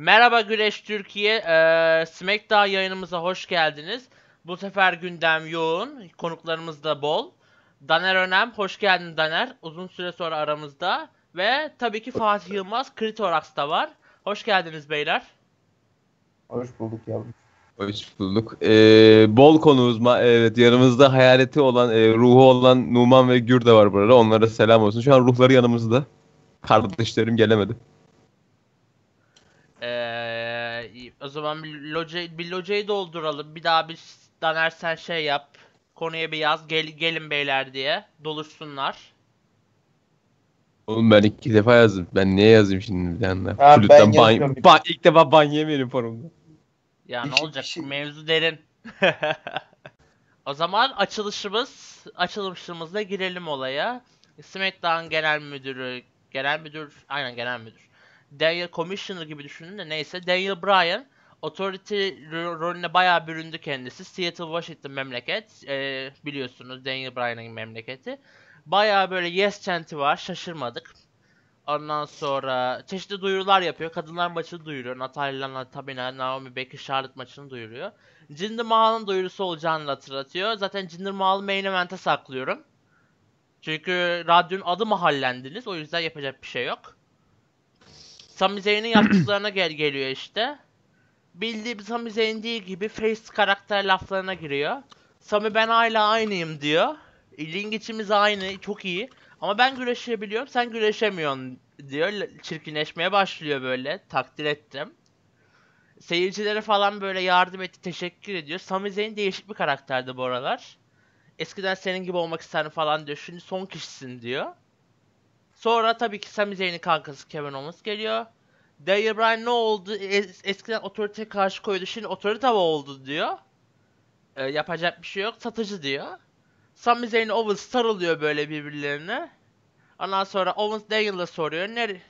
Merhaba Güreş Türkiye. Ee, SmackDown yayınımıza hoş geldiniz. Bu sefer gündem yoğun. Konuklarımız da bol. Daner Önem, hoş geldin Daner. Uzun süre sonra aramızda. Ve tabii ki Fatih Yılmaz, Kritorax da var. Hoş geldiniz beyler. Hoş bulduk yavrum. Hoş bulduk. Ee, bol konuğuz. Evet, yanımızda hayaleti olan, e, ruhu olan Numan ve Gür de var burada. Onlara selam olsun. Şu an ruhları yanımızda. Kardeşlerim gelemedi. Ee, o zaman bir, loca, bir locayı dolduralım. Bir daha bir Daner sen şey yap. Konuya bir yaz. Gel, gelin beyler diye. Doluşsunlar. Oğlum ben iki defa yazdım. Ben niye yazayım şimdi bir anda? Ha, Flütten ben ban, ban- ilk defa ban yemeyelim forumda. Ya ne şey- olacak? şey- Mevzu derin. o zaman açılışımız, açılışımızla girelim olaya. SmackDown Genel Müdürü, Genel Müdür, aynen Genel Müdür. Daniel Commissioner gibi düşünün de neyse. Daniel Bryan Authority ro- rolüne bayağı büründü kendisi. Seattle, Washington memleket. Ee, biliyorsunuz Daniel Bryan'ın memleketi. Bayağı böyle yes chant'i var. Şaşırmadık. Ondan sonra çeşitli duyurular yapıyor. Kadınlar maçını duyuruyor. Natalya, Tamina, Naomi, Becky, Charlotte maçını duyuruyor. Jinder Mahal'ın duyurusu olacağını hatırlatıyor. Zaten Jinder Mahal'ı main event'e saklıyorum. Çünkü radyonun adı mahallendiniz. O yüzden yapacak bir şey yok. Sami Zayn'in yaptıklarına gel geliyor işte. Bildiğim Sami Zayn değil gibi face karakter laflarına giriyor. Sami ben hala aynıyım diyor. İlginçimiz aynı, çok iyi. Ama ben güreşebiliyorum, sen güreşemiyorsun diyor. Çirkinleşmeye başlıyor böyle. Takdir ettim. Seyircilere falan böyle yardım etti, teşekkür ediyor. Sami Zayn değişik bir karakterdi bu aralar. Eskiden senin gibi olmak isterdim falan diyor. Şimdi son kişisin diyor. Sonra tabii ki Sami Zayn'in kankası Kevin Owens geliyor. Daniel Bryan ne oldu? Es- eskiden otoriteye karşı koydu. Şimdi otorite oldu diyor. Ee, yapacak bir şey yok. Satıcı diyor. Sami Zayn Owens sarılıyor böyle birbirlerine. Ondan sonra Owens Daniel'a soruyor. Nere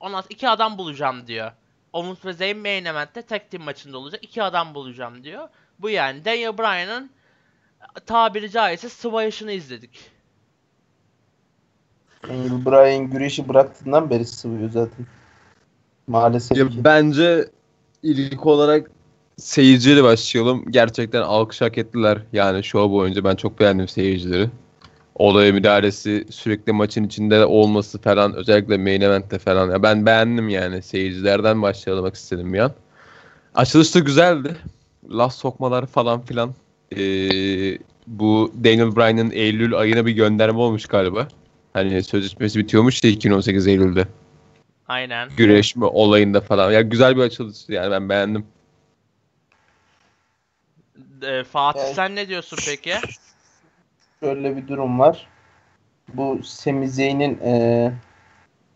Ondan sonra iki adam bulacağım diyor. Owens ve Zayn main event'te tag team maçında olacak. İki adam bulacağım diyor. Bu yani Daniel Bryan'ın tabiri caizse sıvayışını izledik. Daniel Bryan güreşi bıraktığından beri sıvıyor zaten. Maalesef Ya ki. bence ilk olarak seyirciyle başlayalım. Gerçekten alkış hak ettiler. Yani show boyunca ben çok beğendim seyircileri. Olaya müdahalesi sürekli maçın içinde olması falan özellikle main event'te falan. Ya ben beğendim yani seyircilerden başlayalım istedim bir an. Açılış da güzeldi. Laf sokmalar falan filan. Ee, bu Daniel Bryan'ın Eylül ayına bir gönderme olmuş galiba. Hani sözleşmesi bitiyormuş ya 2018 Eylül'de Aynen. güreşme olayında falan. Ya güzel bir açılıştı yani ben beğendim. Ee, Fatih Evet. sen ne diyorsun peki? Şöyle bir durum var. Bu Sami Zayn'in e,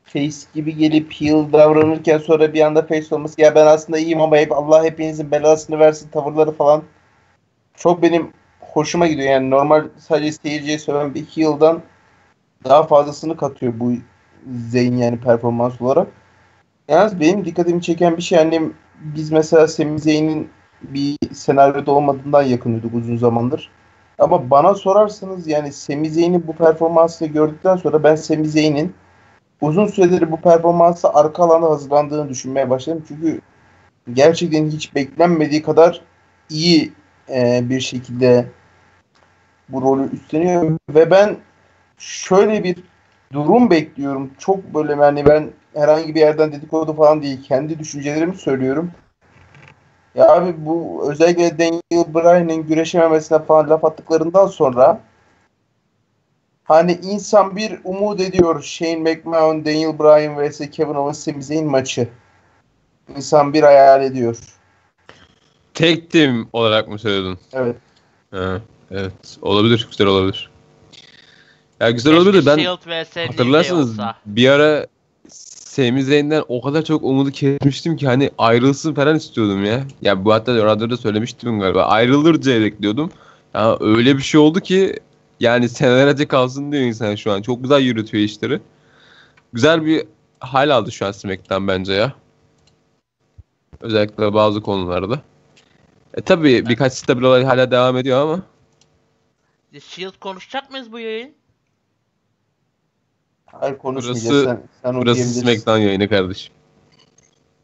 face gibi gelip heel davranırken sonra bir anda face olması ya ben aslında iyiyim ama hep Allah hepinizin belasını versin tavırları falan çok benim hoşuma gidiyor. Yani normal sadece seyirciye söven bir heel'dan daha fazlasını katıyor bu Zayn yani performans olarak. Yalnız benim dikkatimi çeken bir şey hani biz mesela Sami Zayn'in bir senaryoda olmadığından yakınıyorduk uzun zamandır. Ama bana sorarsanız yani Sami Zayn'in bu performansını gördükten sonra ben Sami Zayn'in uzun süredir bu performansı arka alanda hazırlandığını düşünmeye başladım. Çünkü gerçekten hiç beklenmediği kadar iyi e, bir şekilde bu rolü üstleniyor ve ben şöyle bir durum bekliyorum. Çok böyle yani ben herhangi bir yerden dedikodu falan değil. Kendi düşüncelerimi söylüyorum. Ya abi bu özellikle Daniel Bryan'ın güreşememesine falan laf attıklarından sonra hani insan bir umut ediyor Shane McMahon, Daniel Bryan vs Kevin Owens Sami Zayn maçı. İnsan bir hayal ediyor. Tek team olarak mı söyledin? Evet. Ha, evet. Olabilir. Güzel olabilir. Ya güzel olabilir ben Day hatırlarsanız olsa. bir ara Sami Zayn'den o kadar çok umudu kesmiştim ki hani ayrılsın falan istiyordum ya. Ya bu hatta radyoda söylemiştim galiba. Ayrılır diye bekliyordum. Ya öyle bir şey oldu ki yani senelerce kalsın diyor insan şu an. Çok güzel yürütüyor işleri. Güzel bir hal aldı şu an SmackDown bence ya. Özellikle bazı konularda. E tabi birkaç stabil olay hala devam ediyor ama. Shield konuşacak mıyız bu yayın? Hayır konuşmayacağız. Burası- sen, sen Burası. SmackDown yayını kardeşim.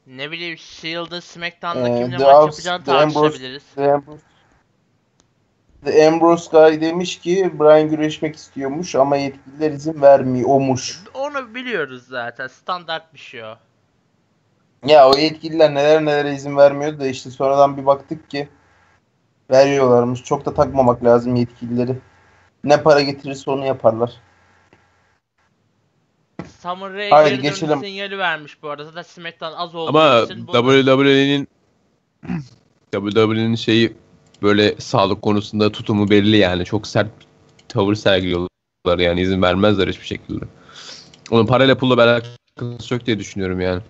Ne bileyim Shield'ı SmackDown'da Ee, kimle maç House- yapacağını tartışabiliriz. The Ambrose, The Ambrose Guy demiş ki Brian güreşmek istiyormuş ama yetkililer izin vermiyormuş. Onu biliyoruz zaten. Standart bir şey o. Ya o yetkililer neler nelere izin vermiyordu da işte sonradan bir baktık ki veriyorlarmış. Çok da takmamak lazım yetkilileri. Ne para getirirse onu yaparlar. Summer Rae Haydi geri dönüş geçelim. sinyali vermiş bu arada. Zaten SmackDown az olduğu Ama için bu WWE'nin WWE'nin şeyi böyle sağlık konusunda tutumu belli yani. Çok sert tavır sergiliyorlar yani izin vermezler hiçbir şekilde. Onun parayla pulla bir alakası yok diye düşünüyorum yani.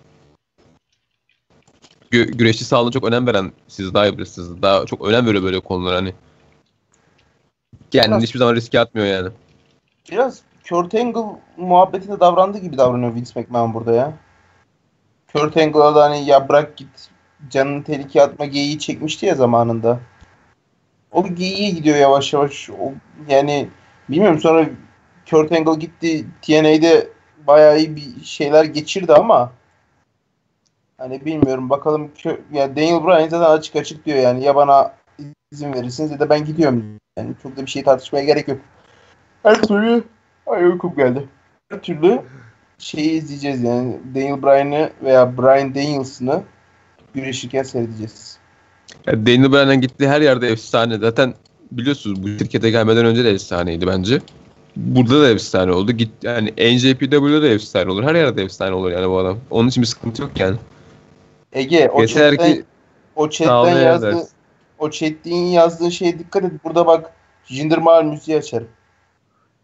Gü- güreşçi sağlığına çok önem veren siz daha iyi bilirsiniz. Daha çok önem veriyor böyle konulara hani. Kendini Biraz- hiçbir zaman riske atmıyor yani. Biraz Kurt Angle muhabbetinde davrandığı gibi davranıyor Vince McMahon burada ya. Kurt Angle'a da hani ya bırak git canını tehlikeye atma geyiği çekmişti ya zamanında. O geyiğe gidiyor yavaş yavaş. O, yani bilmiyorum sonra Kurt Angle gitti TNA'de bayağı iyi bir şeyler geçirdi ama hani bilmiyorum bakalım ya Daniel Bryan zaten açık açık diyor yani ya bana izin verirsiniz ya da ben gidiyorum. Yani çok da bir şey tartışmaya gerek yok. Her türlü ay uykum geldi. Her türlü şeyi izleyeceğiz yani Daniel Bryan'ı veya Bryan Danielson'ı güreşirken seyredeceğiz. Ya Daniel Bryan'ın gittiği her yerde efsane. Zaten biliyorsunuz bu şirkete gelmeden önce de efsaneydi bence. Burada da efsane oldu. Git yani NJPW'de de efsane olur. Her yerde efsane olur yani bu adam. Onun için bir sıkıntı yok yani. Ege o Yeter chatten, ki o chatten yazdığı o chatten yazdığı şeye dikkat et. Burada bak Jinder Mahal müziği açarım.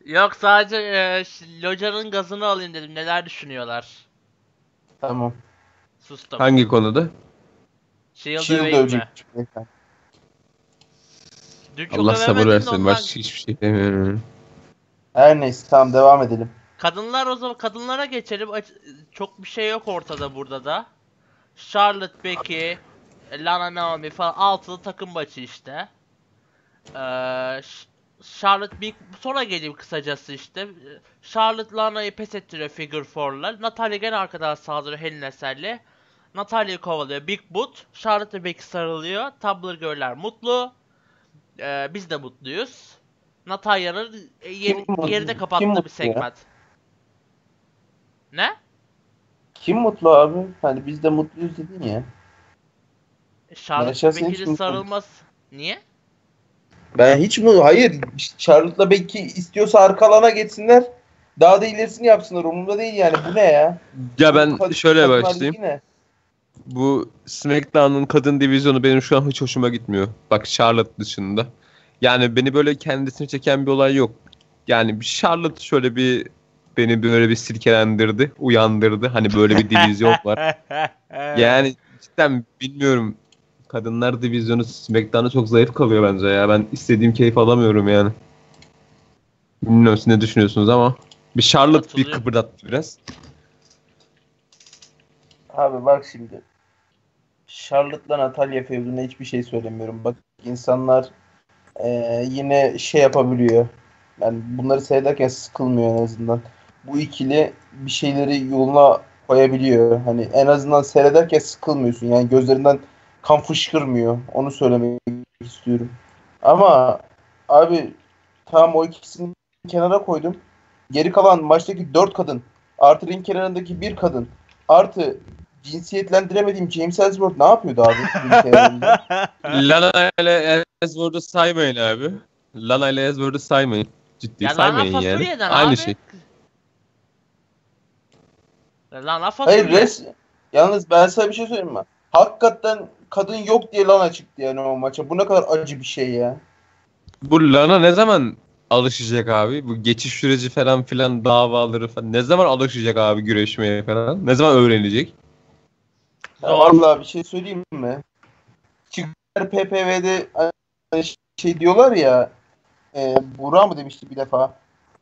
Yok sadece e, ş- Loca'nın gazını alayım dedim. Neler düşünüyorlar? Tamam. Sustum. hangi konuda? Shield, mi? Dün çok Allah sabır de versin. ondan- Başka hiçbir şey demiyorum. Her neyse tamam devam edelim. Kadınlar o zaman kadınlara geçelim. Aç- Çok bir şey yok ortada burada da. Charlotte Becky, Lana Naomi falan altılı takım maçı işte. Ee, Ş- Charlotte Big sonra geleyim kısacası işte. Charlotte Lana'yı pes ettiriyor Figure 4'la. Natalya gene arkadan saldırıyor a Cell'le. Natalya'yı kovalıyor Big Boot. Charlotte ve Becky sarılıyor. Tumblr Girl'ler mutlu. Ee, biz de mutluyuz. Natalya'nın e, geride Kim kapattığı bir segment. Ne? Kim mutlu abi? Hani biz de mutluyuz dedin ya. Charlotte Becky'nin sarılmaz. Niye? Ben hiç mi? Hayır. Charlotte'la belki istiyorsa arka alana geçsinler. Daha da ilerisini yapsınlar. Umurumda değil yani. Bu ne ya? Ya ben Kadın- şöyle başlayayım. Bu SmackDown'un kadın divizyonu benim şu an hiç hoşuma gitmiyor. Bak Charlotte dışında. Yani beni böyle kendisine çeken bir olay yok. Yani bir Charlotte şöyle bir beni böyle bir silkelendirdi, uyandırdı. Hani böyle bir divizyon var. Yani cidden bilmiyorum. Kadınlar divizyonu SmackDown'da çok zayıf kalıyor bence ya. Ben istediğim keyif alamıyorum yani. Bilmiyorum siz ne düşünüyorsunuz ama. Bir Charlotte bir kıpırdattı biraz. Abi bak şimdi. Charlotte'la Natalya feuduna hiçbir şey söylemiyorum. Bak insanlar eee, yine şey yapabiliyor. Yani bunları seyrederken sıkılmıyor en azından. Bu ikili bir şeyleri yoluna koyabiliyor. Hani en azından seyrederken sıkılmıyorsun. Yani gözlerinden kan fışkırmıyor. Onu söylemek istiyorum. Ama abi tamam o ikisini kenara koydum. Geri kalan maçtaki dört kadın artı ring kenarındaki bir kadın artı cinsiyetlendiremediğim James Ellsworth ne yapıyordu abi? Lana ile Ellsworth'u saymayın abi. Lana ile Ellsworth'u saymayın. Ciddi ya Lana saymayın yani. Fasulya'dan Aynı abi. şey. Lana. Hayır res yalnız ben sana bir şey söyleyeyim mi? Hakikaten kadın yok diye Lana çıktı yani o maça. Bu ne kadar acı bir şey ya. Bu Lana ne zaman alışacak abi? Bu geçiş süreci falan filan davaları falan. Ne zaman alışacak abi güreşmeye falan? Ne zaman öğrenecek? Ya vallahi bir şey söyleyeyim mi? Çıkar PPV'de hani şey diyorlar ya e, Burak mı demişti bir defa?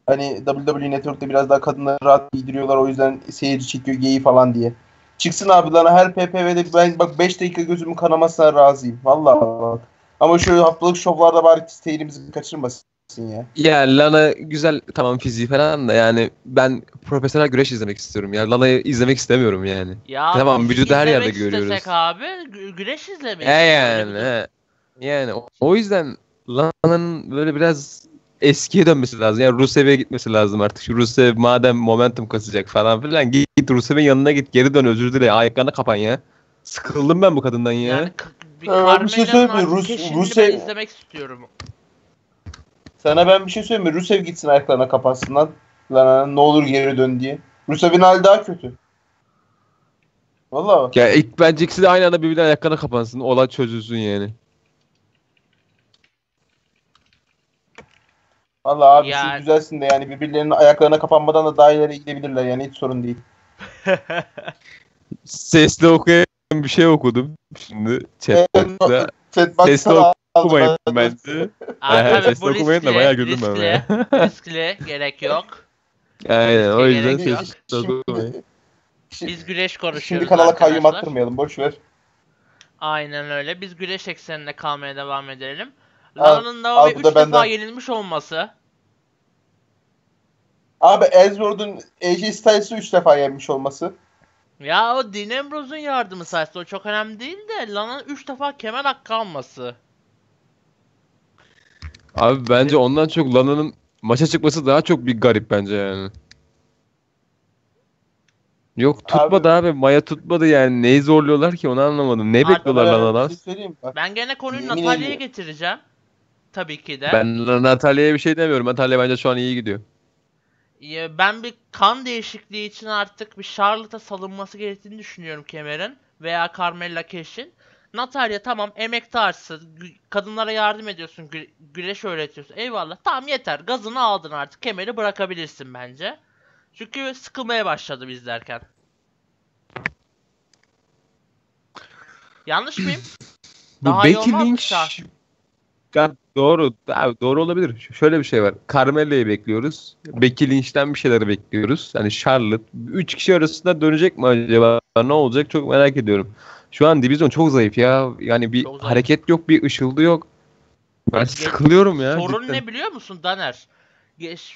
Hani WWE Network'te biraz daha kadınları rahat giydiriyorlar o yüzden seyirci çekiyor geyi falan diye. Çıksın abi lan her PPV'de ben bak 5 dakika gözümün kanamasına razıyım. Vallahi bak. Ama şu haftalık şovlarda bari seyirimizi kaçırmasın. ya. Ya Lana güzel tamam fiziği falan da yani ben profesyonel güreş izlemek istiyorum. Ya Lana'yı izlemek istemiyorum yani. Ya Tamam, vücudu her yerde izlemek görüyoruz. abi gü- güreş izlemeyiz. E yani he. Yani o- o yüzden Lana'nın böyle biraz eskiye dönmesi lazım. Yani Rusev'e gitmesi lazım artık. Şu Rusev madem momentum kasacak falan filan git, git Rusev'in yanına git geri dön özür dile. Ayaklarına kapan ya. Sıkıldım ben bu kadından ya. Yani bir bir şey söyleyeyim mi? Rus- Rusya- ben izlemek istiyorum. Sana ben bir şey söyleyeyim mi? Rusev gitsin ayaklarına kapatsın lan. Lan ne olur geri dön diye. Rusev'in hali daha kötü. Vallahi bak. Ya ilk bence ikisi de aynı anda birbirine ayaklarına kapansın. Olay çözülsün yani. Vallahi abi Ya- siz güzelsin de yani birbirlerinin ayaklarına kapanmadan da daha ileri gidebilirler yani hiç sorun değil. Sesli okuyan bir şey okudum. Şimdi chatbox'ta. Chatbox'ta Sesli okumayın bence. Sesli okumayın da bayağı güldüm ben riskli, riskli, gerek yok. Aynen o yüzden sesli okumayın. Biz güreş konuşuyoruz şimdi kanala kayyum attırmayalım boş ver. Aynen öyle. Biz güreş ekseninde kalmaya devam edelim. Lana'nın Naomi bu 3 da defa benden. yenilmiş olması. Abi Ellsworth'un AJ Styles'ı 3 defa yenmiş olması. Ya o Dean Ambrose'un yardımı sayesinde o çok önemli değil de Lana'nın 3 defa kemer hakkı alması. Abi bence ondan çok Lana'nın maça çıkması daha çok bir garip bence yani. Yok tutmadı abi. Maya tutmadı yani. Neyi zorluyorlar ki onu anlamadım. Ne Artık bekliyorlar Lana'dan? şey Ben gene konuyu Natalya'ya getireceğim. Tabii ki de. Ben Natalya'ya bir şey demiyorum. Natalya bence şu an iyi gidiyor. Ya Ben bir kan değişikliği için artık bir Charlotte'a salınması gerektiğini düşünüyorum kemerin veya Carmella Cash'in. Natalya tamam emektarsın, kadınlara yardım ediyorsun, gü- güreş öğretiyorsun. Eyvallah. Tamam yeter. Gazını aldın artık. Kemeri bırakabilirsin bence. Çünkü sıkılmaya başladım izlerken. Yanlış mıyım? Bu Daha iyi Becky Lynch şu an? Ya doğru. Abi doğru olabilir. Ş- Şöyle bir şey var. Carmella'yı bekliyoruz. Becky Lynch'ten bir şeyler bekliyoruz. Hani Charlotte. Üç kişi arasında dönecek mi acaba? Ne olacak? Çok merak ediyorum. Şu an divizyon çok zayıf ya. Yani bir Çok zayıf. hareket yok, bir ışıldı yok. Ben Ya, sıkılıyorum ya. Sorun cidden. ne biliyor musun Daner?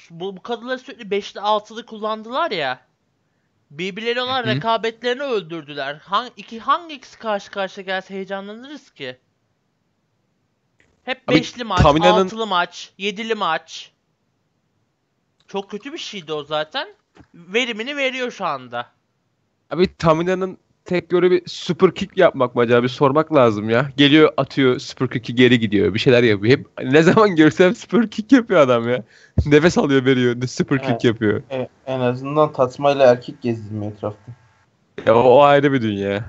Bu, bu kadınları sürekli 5'li 6'lı kullandılar ya. Birbirleri olan rekabetlerini öldürdüler. Hangi, iki, hangi ikisi karşı karşıya gelse heyecanlanırız ki? Hep Abi, 5'li maç, Tamina'nın- 6'lı maç, 7'li maç. Çok kötü bir şeydi o zaten. Verimini veriyor şu anda. Abi Tamina'nın tek görevi super kick yapmak mı acaba? Bir sormak lazım ya. Geliyor atıyor super kick'i geri gidiyor. Bir şeyler yapıyor. Hep ne zaman görsem super kick yapıyor adam ya. Nefes alıyor veriyor. Super kick Evet. yapıyor. e, en azından tasmayla erkek gezdirmiyor etrafta. Ya o, o ayrı bir dünya.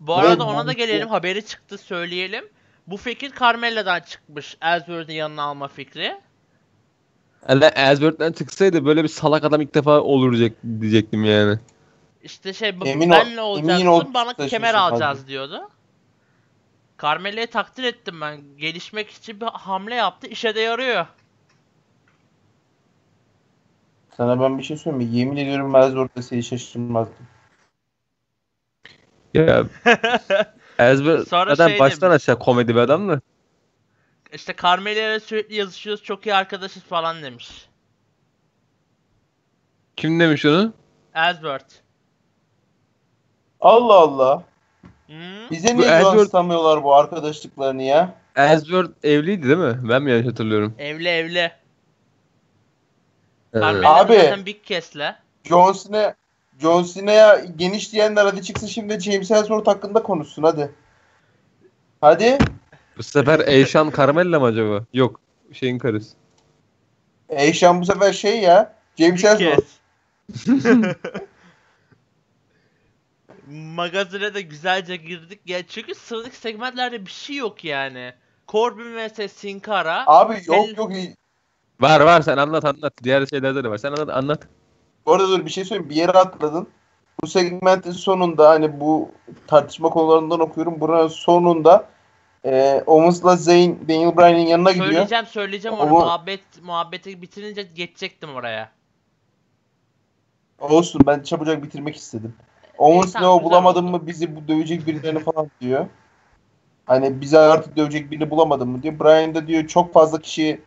Bu arada ona da gelelim. Haberi çıktı söyleyelim. Bu fikir Carmella'dan çıkmış. Ellsworth'un yanına alma fikri. Yani Ellsworth'ten çıksaydı böyle bir salak adam ilk defa olur diyecek- diyecektim yani. İşte şey Emin ol- benle emin olacaksın ol- bana kemer alacağız diyordu. Carmela'yı takdir ettim ben. Gelişmek için bir hamle yaptı. işe de yarıyor. Sana ben bir şey söyleyeyim mi? Yemin ediyorum Ellsworth seni şaşırmazdım. Ya Ellsworth Sonra zaten şey baştan demiş. aşağı komedi bir adam da. işte Carmela'yla sürekli yazışıyoruz. Çok iyi arkadaşız falan demiş. Kim demiş onu? Ellsworth. Allah Allah. Hmm. Bize niye Ellsworth- yansıtamıyorlar bu arkadaşlıklarını ya? Ellsworth evliydi değil mi? Ben mi yanlış hatırlıyorum? Evli evli. Evet. Carmela Abi. zaten Big Cass'le. John Cena John Cena'ya geniş diyenler hadi çıksın şimdi James Ellsworth hakkında konuşsun hadi. Hadi. Bu sefer Eyşan Carmella mı acaba? Yok. Şeyin karısı. Eyşan bu sefer şey ya. James Ellsworth. Magazine de güzelce girdik. Ya çünkü sıradaki segmentlerde bir şey yok yani. Corbin vs Sin Cara. Abi yok Sen- yok. Var var sen anlat anlat. Diğer şeylerde de var. Sen anlat anlat. Bu arada dur bir şey söyleyeyim. Bir yere atladın. Bu segmentin sonunda hani bu tartışma konularından okuyorum. Buranın sonunda e, Owens'la Zayn Daniel Bryan'in yanına gidiyor. Söyleyeceğim söyleyeceğim onu. Ama- Muhabbet muhabbeti bitirince geçecektim oraya. Olsun ben çabucak bitirmek istedim. Owens tamam, ne o güzel bulamadın oldu. mı bizi bu dövecek birilerini falan diyor. Hani bize artık dövecek birini bulamadın mı diyor. Bryan da diyor çok fazla kişi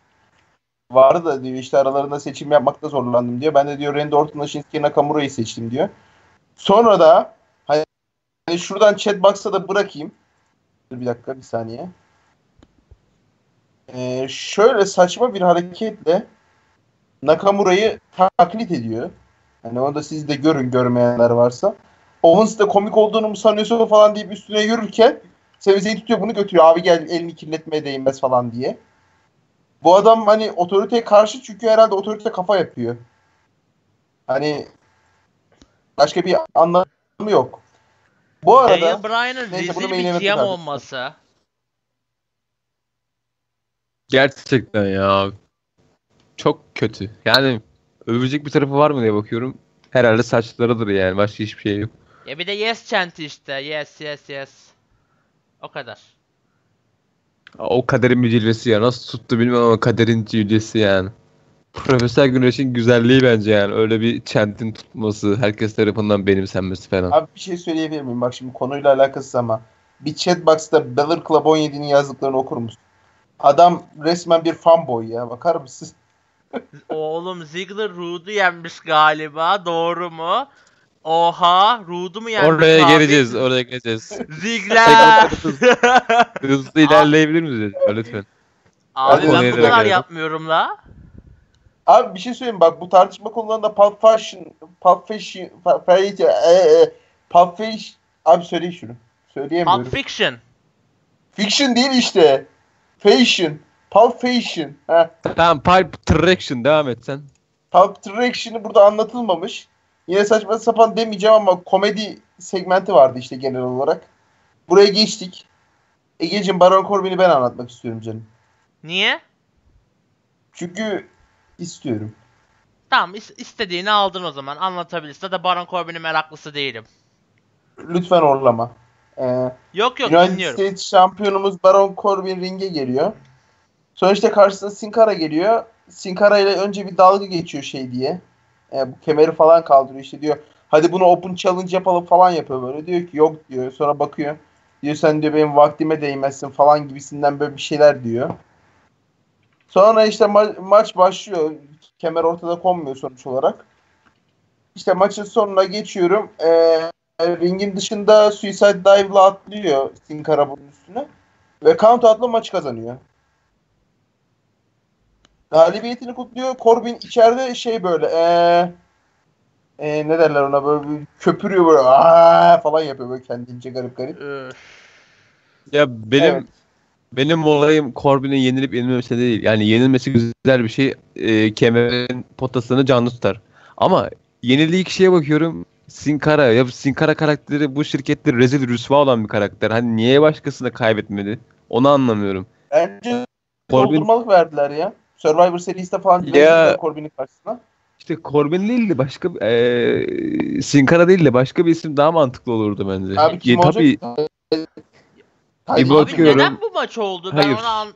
vardı da diyor işte aralarında seçim yapmakta zorlandım diyor. Ben de diyor Randy Orton'la Shinsuke Nakamura'yı seçtim diyor. Sonra da hani şuradan chat box'a da bırakayım. Bir dakika bir saniye. Ee, şöyle saçma bir hareketle Nakamura'yı taklit ediyor. Hani onu da siz de görün görmeyenler varsa. Owens de komik olduğunu mu sanıyorsun falan deyip üstüne yürürken Sevizeyi tutuyor bunu götürüyor. Abi gel elini kirletmeye değinmez falan diye. Bu adam hani otoriteye karşı çünkü herhalde otorite kafa yapıyor. Hani başka bir anlamı yok. Bu arada Daniel Bryan'ın rezil bir GM olması. Gerçekten ya. Çok kötü. Yani övecek bir tarafı var mı diye bakıyorum. Herhalde saçlarıdır yani. Başka hiçbir şey yok. Ya bir de yes chant'i işte. Yes yes yes. O kadar. O kaderin cilvesi ya. Nasıl tuttu bilmiyorum ama kaderin cilvesi yani. Profesör Güneş'in güzelliği bence yani. Öyle bir çentin tutması, herkes tarafından benimsenmesi falan. abi bir şey söyleyebilir miyim? Bak şimdi konuyla alakası ama bir chat box'ta Beller Club 17'nin yazdıklarını okur musun? Adam resmen bir fanboy ya. Bakar mısın? Oğlum Ziggler Rude'u yenmiş galiba. Doğru mu? Oha, Rude'u mu yenmiş Oraya abi? geleceğiz, oraya geleceğiz. Ziggler. Hızlı ilerleyebilir miyiz lütfen? abi ben bu da kadar yapmıyorum la. Abi bir şey söyleyeyim bak bu tartışma konularında Pulp Fashion, Pulp Fashion, Pulp Fashion, e, e, Pulp Fashion, abi söyleyin şunu. Söyleyemiyorum. Pulp Fiction. Fiction değil işte. Fashion. Pulp Fashion. Ha. Tamam, Pipe Traction devam et sen. Pulp Traction'ı burada anlatılmamış. Yine saçma sapan demeyeceğim ama komedi segmenti vardı işte genel olarak. Buraya geçtik. Ege'cim Baron Corbin'i ben anlatmak istiyorum canım. Niye? Çünkü istiyorum. Tamam is- istediğini aldın o zaman anlatabilirsin. Zaten Baron Corbin'in meraklısı değilim. Lütfen orlama. Ee, Yok yok United dinliyorum. States şampiyonumuz Baron Corbin ringe geliyor. Sonra işte karşısına Sin Cara geliyor. Sin Cara ile önce bir dalga geçiyor şey diye. Ee, bu kemeri falan kaldırıyor işte diyor. Hadi bunu open challenge yapalım falan yapıyor böyle. Diyor ki yok diyor. Sonra bakıyor. Diyor sen diyor benim vaktime değmezsin falan gibisinden böyle bir şeyler diyor. Sonra işte ma- maç başlıyor. Kemer ortada konmuyor sonuç olarak. İşte maçın sonuna geçiyorum. Ee, ringin dışında Suicide Dive'la atlıyor Sin Cara bunun üstüne. Ve count out'la maçı kazanıyor. Galibiyetini kutluyor. Corbin içeride şey böyle ee, ee, ne derler ona böyle bir köpürüyor böyle Aa! falan yapıyor böyle kendince garip garip. Ya benim Evet. benim olayım Corbin'in yenilip yenilmemesi değil. Yani yenilmesi güzel bir şey. E, kemerin potasını canlı tutar. Ama yenildiği kişiye bakıyorum. Sin Cara. Ya Sin Cara karakteri bu şirkette rezil rüsva olan bir karakter. Hani niye başkasına kaybetmedi? Onu anlamıyorum. Bence Corbin doldurmalık verdiler ya. Survivor serisinde falan Ya. ya. Corbin'in karşısına. işte Corbin değil de başka e, Sin Cara değil de başka bir isim daha mantıklı olurdu bence. Abi kim Ya, olacak? tabii Hayır, Bir Abi bakıyorum. neden bu maç oldu? Ben Hayır. onu an...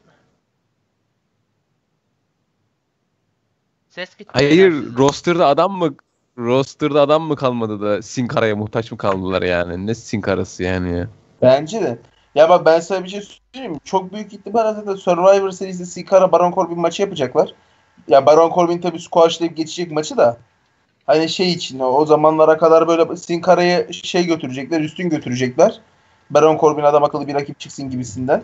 Ses gitti. Hayır biraz. roster'da adam mı roster'da adam mı kalmadı da Sin Cara'ya muhtaç mı kaldılar yani? Ne Sin Cara'sı yani ya? Bence de. Ya bak ben sana bir şey söyleyeyim mi? Çok büyük ihtimalle zaten Survivor serisinde Sin Cara Baron Corbin maçı yapacaklar. Ya Baron Corbin tabii squashlayıp geçecek maçı da. Hani şey için o, zamanlara kadar böyle Sin Cara'yı şey götürecekler, üstün götürecekler. Baron Corbin adam akıllı bir rakip çıksın gibisinden.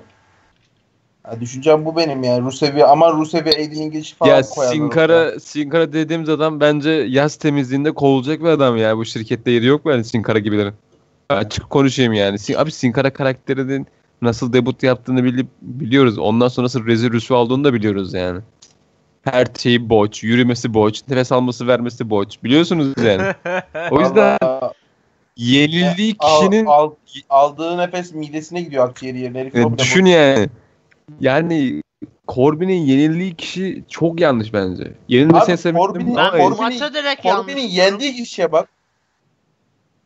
Ya düşüncem bu benim yani. Rusev'i ama Rusev'i Aiden English'i falan Ya koyarlar. Sin ortaya. Cara, Sin Cara dediğimiz adam bence yaz temizliğinde kovulacak bir adam ya. Bu şirkette yeri yok mu yani Sin Cara gibilerin? Açık konuşayım yani. Sin, abi Sin Cara karakterinin nasıl debut yaptığını bilip biliyoruz. Ondan sonra nasıl rezil rüsva olduğunu da biliyoruz yani. Her şeyi boç, yürümesi boç, nefes alması vermesi boç. Biliyorsunuz yani. O yüzden Vallahi yenildiği al- kişinin al- aldığı nefes midesine gidiyor akciğeri yerine. Herif bu- düşün yani. Yani Corbin'in yenildiği kişi çok yanlış bence. Yenilmesine sebep Corbin'in- Corbin'in- Corbin'in yendiği kişiye bak.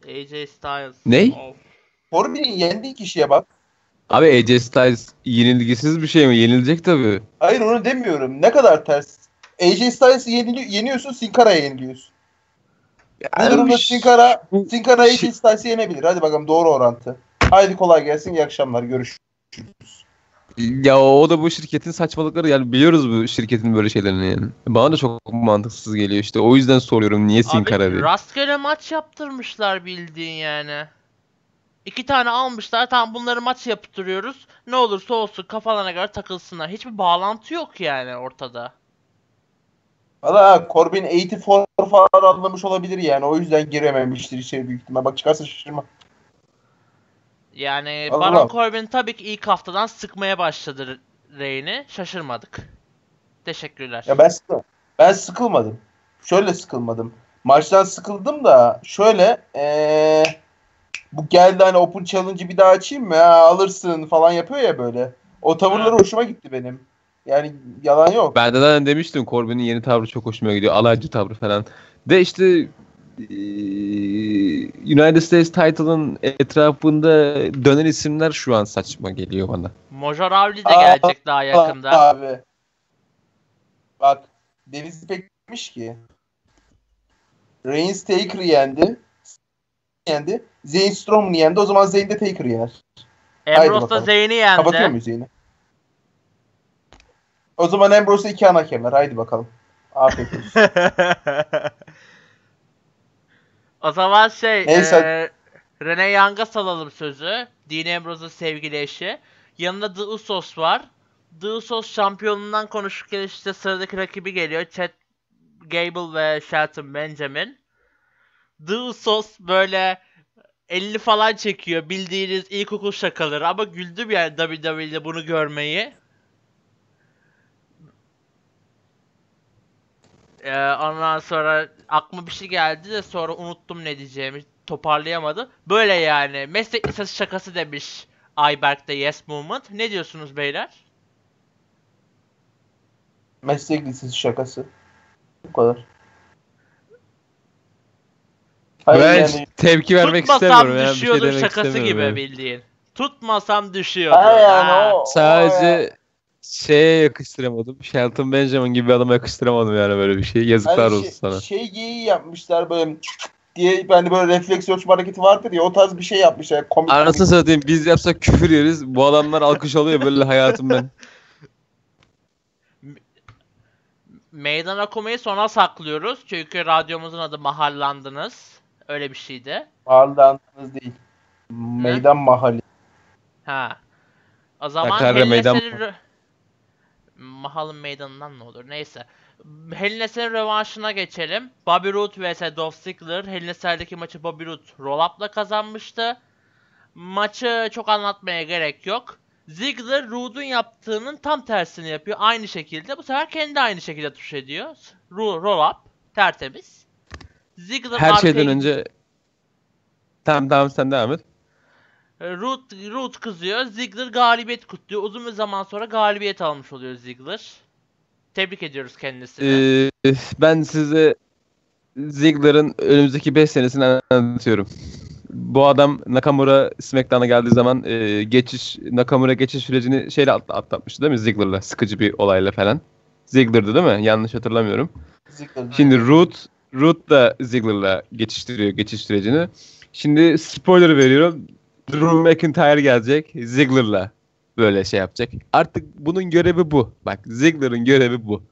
AJ Styles. Ney? Of. Corbin'in yendiği kişiye bak. Abi AJ Styles yenilgisiz bir şey mi? Yenilecek tabii. Hayır onu demiyorum. Ne kadar ters. AJ Styles'ı yenili- yeniyorsun, Sin Cara'ya yeniliyorsun. Bu Yani durumda ş- Sin Cara, bu- Sin Cara AJ şey- Styles'ı yenebilir. Hadi bakalım doğru orantı. Haydi kolay gelsin. İyi akşamlar. Görüşürüz. Ya o da bu şirketin saçmalıkları yani biliyoruz bu şirketin böyle şeylerini yani. Bana da çok mantıksız geliyor işte. O yüzden soruyorum niye Sin Cara Abi diye. rastgele maç yaptırmışlar bildiğin yani. İki tane almışlar tamam bunları maç yaptırıyoruz. Ne olursa olsun kafalarına göre takılsınlar. Hiçbir bağlantı yok yani ortada. Valla Corbin 84 falan anlamış olabilir yani. O yüzden girememiştir içeri büyük ihtimal. Bak çıkarsa şaşırma. Yani Allah. Baron Corbin tabii ki ilk haftadan sıkmaya başladı Rey'ni. Şaşırmadık. Teşekkürler. Ya ben sıkılmadım. Ben sıkılmadım. Şöyle sıkılmadım. Maçtan sıkıldım da şöyle ee, bu geldi hani Open Challenge'ı bir daha açayım mı? Ha, alırsın falan yapıyor ya böyle. O tavırları Ha. hoşuma gitti benim. Yani yalan yok. Ben de zaten demiştim Corbin'in yeni tavrı çok hoşuma gidiyor. Alaycı tavrı falan. De işte United States title'ın etrafında dönen isimler şu an saçma geliyor bana. Mojo Rawley de Aa, gelecek daha yakında. Abi. Bak Deniz İpek demiş ki Reigns Taker'ı yendi. yendi. Zayn Strowman'ı yendi. O zaman Zayn de Taker'ı yener. Haydi Ambrose da. Zayn'i Kapatıyor yendi. muyuz yayını? O zaman Ambrose'a iki ana kemer. Haydi bakalım. Afiyet olsun. o zaman şey Neyse. eee Rene Young'a salalım sözü. Dean Ambrose'un sevgili eşi. Yanında The Usos var. The Usos şampiyonundan konuşurken işte sıradaki rakibi geliyor. Chad Gable ve Shelton Benjamin. The Usos böyle 50 falan çekiyor bildiğiniz ilkokul şakaları ama güldüm yani WWE'de bunu görmeyi. Ee, ondan sonra aklıma bir şey geldi de sonra unuttum ne diyeceğimi toparlayamadım. Böyle yani meslek lisesi şakası demiş Ayberk'te Yes Movement. Ne diyorsunuz beyler? Meslek lisesi şakası. Bu kadar. Hayır ben yani. tepki vermek Tutmasam istemiyorum. Yani, bir şey düşüyordum demek şakası gibi yani. bildiğin. Tutmasam düşüyordum. Ha yani o Sadece şeye yakıştıramadım. Shelton Benjamin gibi bir adama yakıştıramadım yani böyle bir şey. Yazıklar Hani olsun şey, sana. Şey geyiği yapmışlar böyle diye hani böyle refleks ölçme hareketi vardır ya o tarz bir şey yapmışlar. Komik Anasını satayım biz yapsak küfür yeriz. Bu adamlar alkış alıyor böyle hayatım ben. Meydan okumayı sona saklıyoruz. Çünkü radyomuzun adı Mahallandınız. Öyle bir şeydi. Mahallandınız değil. Meydan mahalli. Ha. O zaman Sakarya meydan rö- Mahalın meydanından ne olur? Neyse. Hell Nesel'in rövanşına geçelim. Bobby Roode vs Dolph Ziggler. Hell Nesel'deki maçı Bobby Roode roll-up'la kazanmıştı. Maçı çok anlatmaya gerek yok. Ziggler Roode'un yaptığının tam tersini yapıyor. Aynı şekilde. Bu sefer kendi aynı şekilde tuş ediyor. Ro- Roll-up. Tertemiz. Ziggler Her şeyden önce Tamam tamam sen devam et. Root, Root kızıyor. Ziggler galibiyet kutluyor. Uzun bir zaman sonra galibiyet almış oluyor Ziggler. Tebrik ediyoruz kendisini. Ee, ben size Ziggler'ın önümüzdeki 5 senesini anlatıyorum. Bu adam Nakamura SmackDown'a geldiği zaman e, geçiş Nakamura geçiş sürecini şeyle atla- atlatmıştı değil mi Ziggler'la sıkıcı bir olayla falan. Ziggler'dı değil mi? Yanlış hatırlamıyorum. Ziggler. Şimdi Root Root da Ziggler'la geçiştiriyor geçiş sürecini. Şimdi spoiler veriyorum. Drew McIntyre gelecek Ziggler'la böyle şey yapacak. Artık bunun görevi bu. Bak Ziggler'ın görevi bu.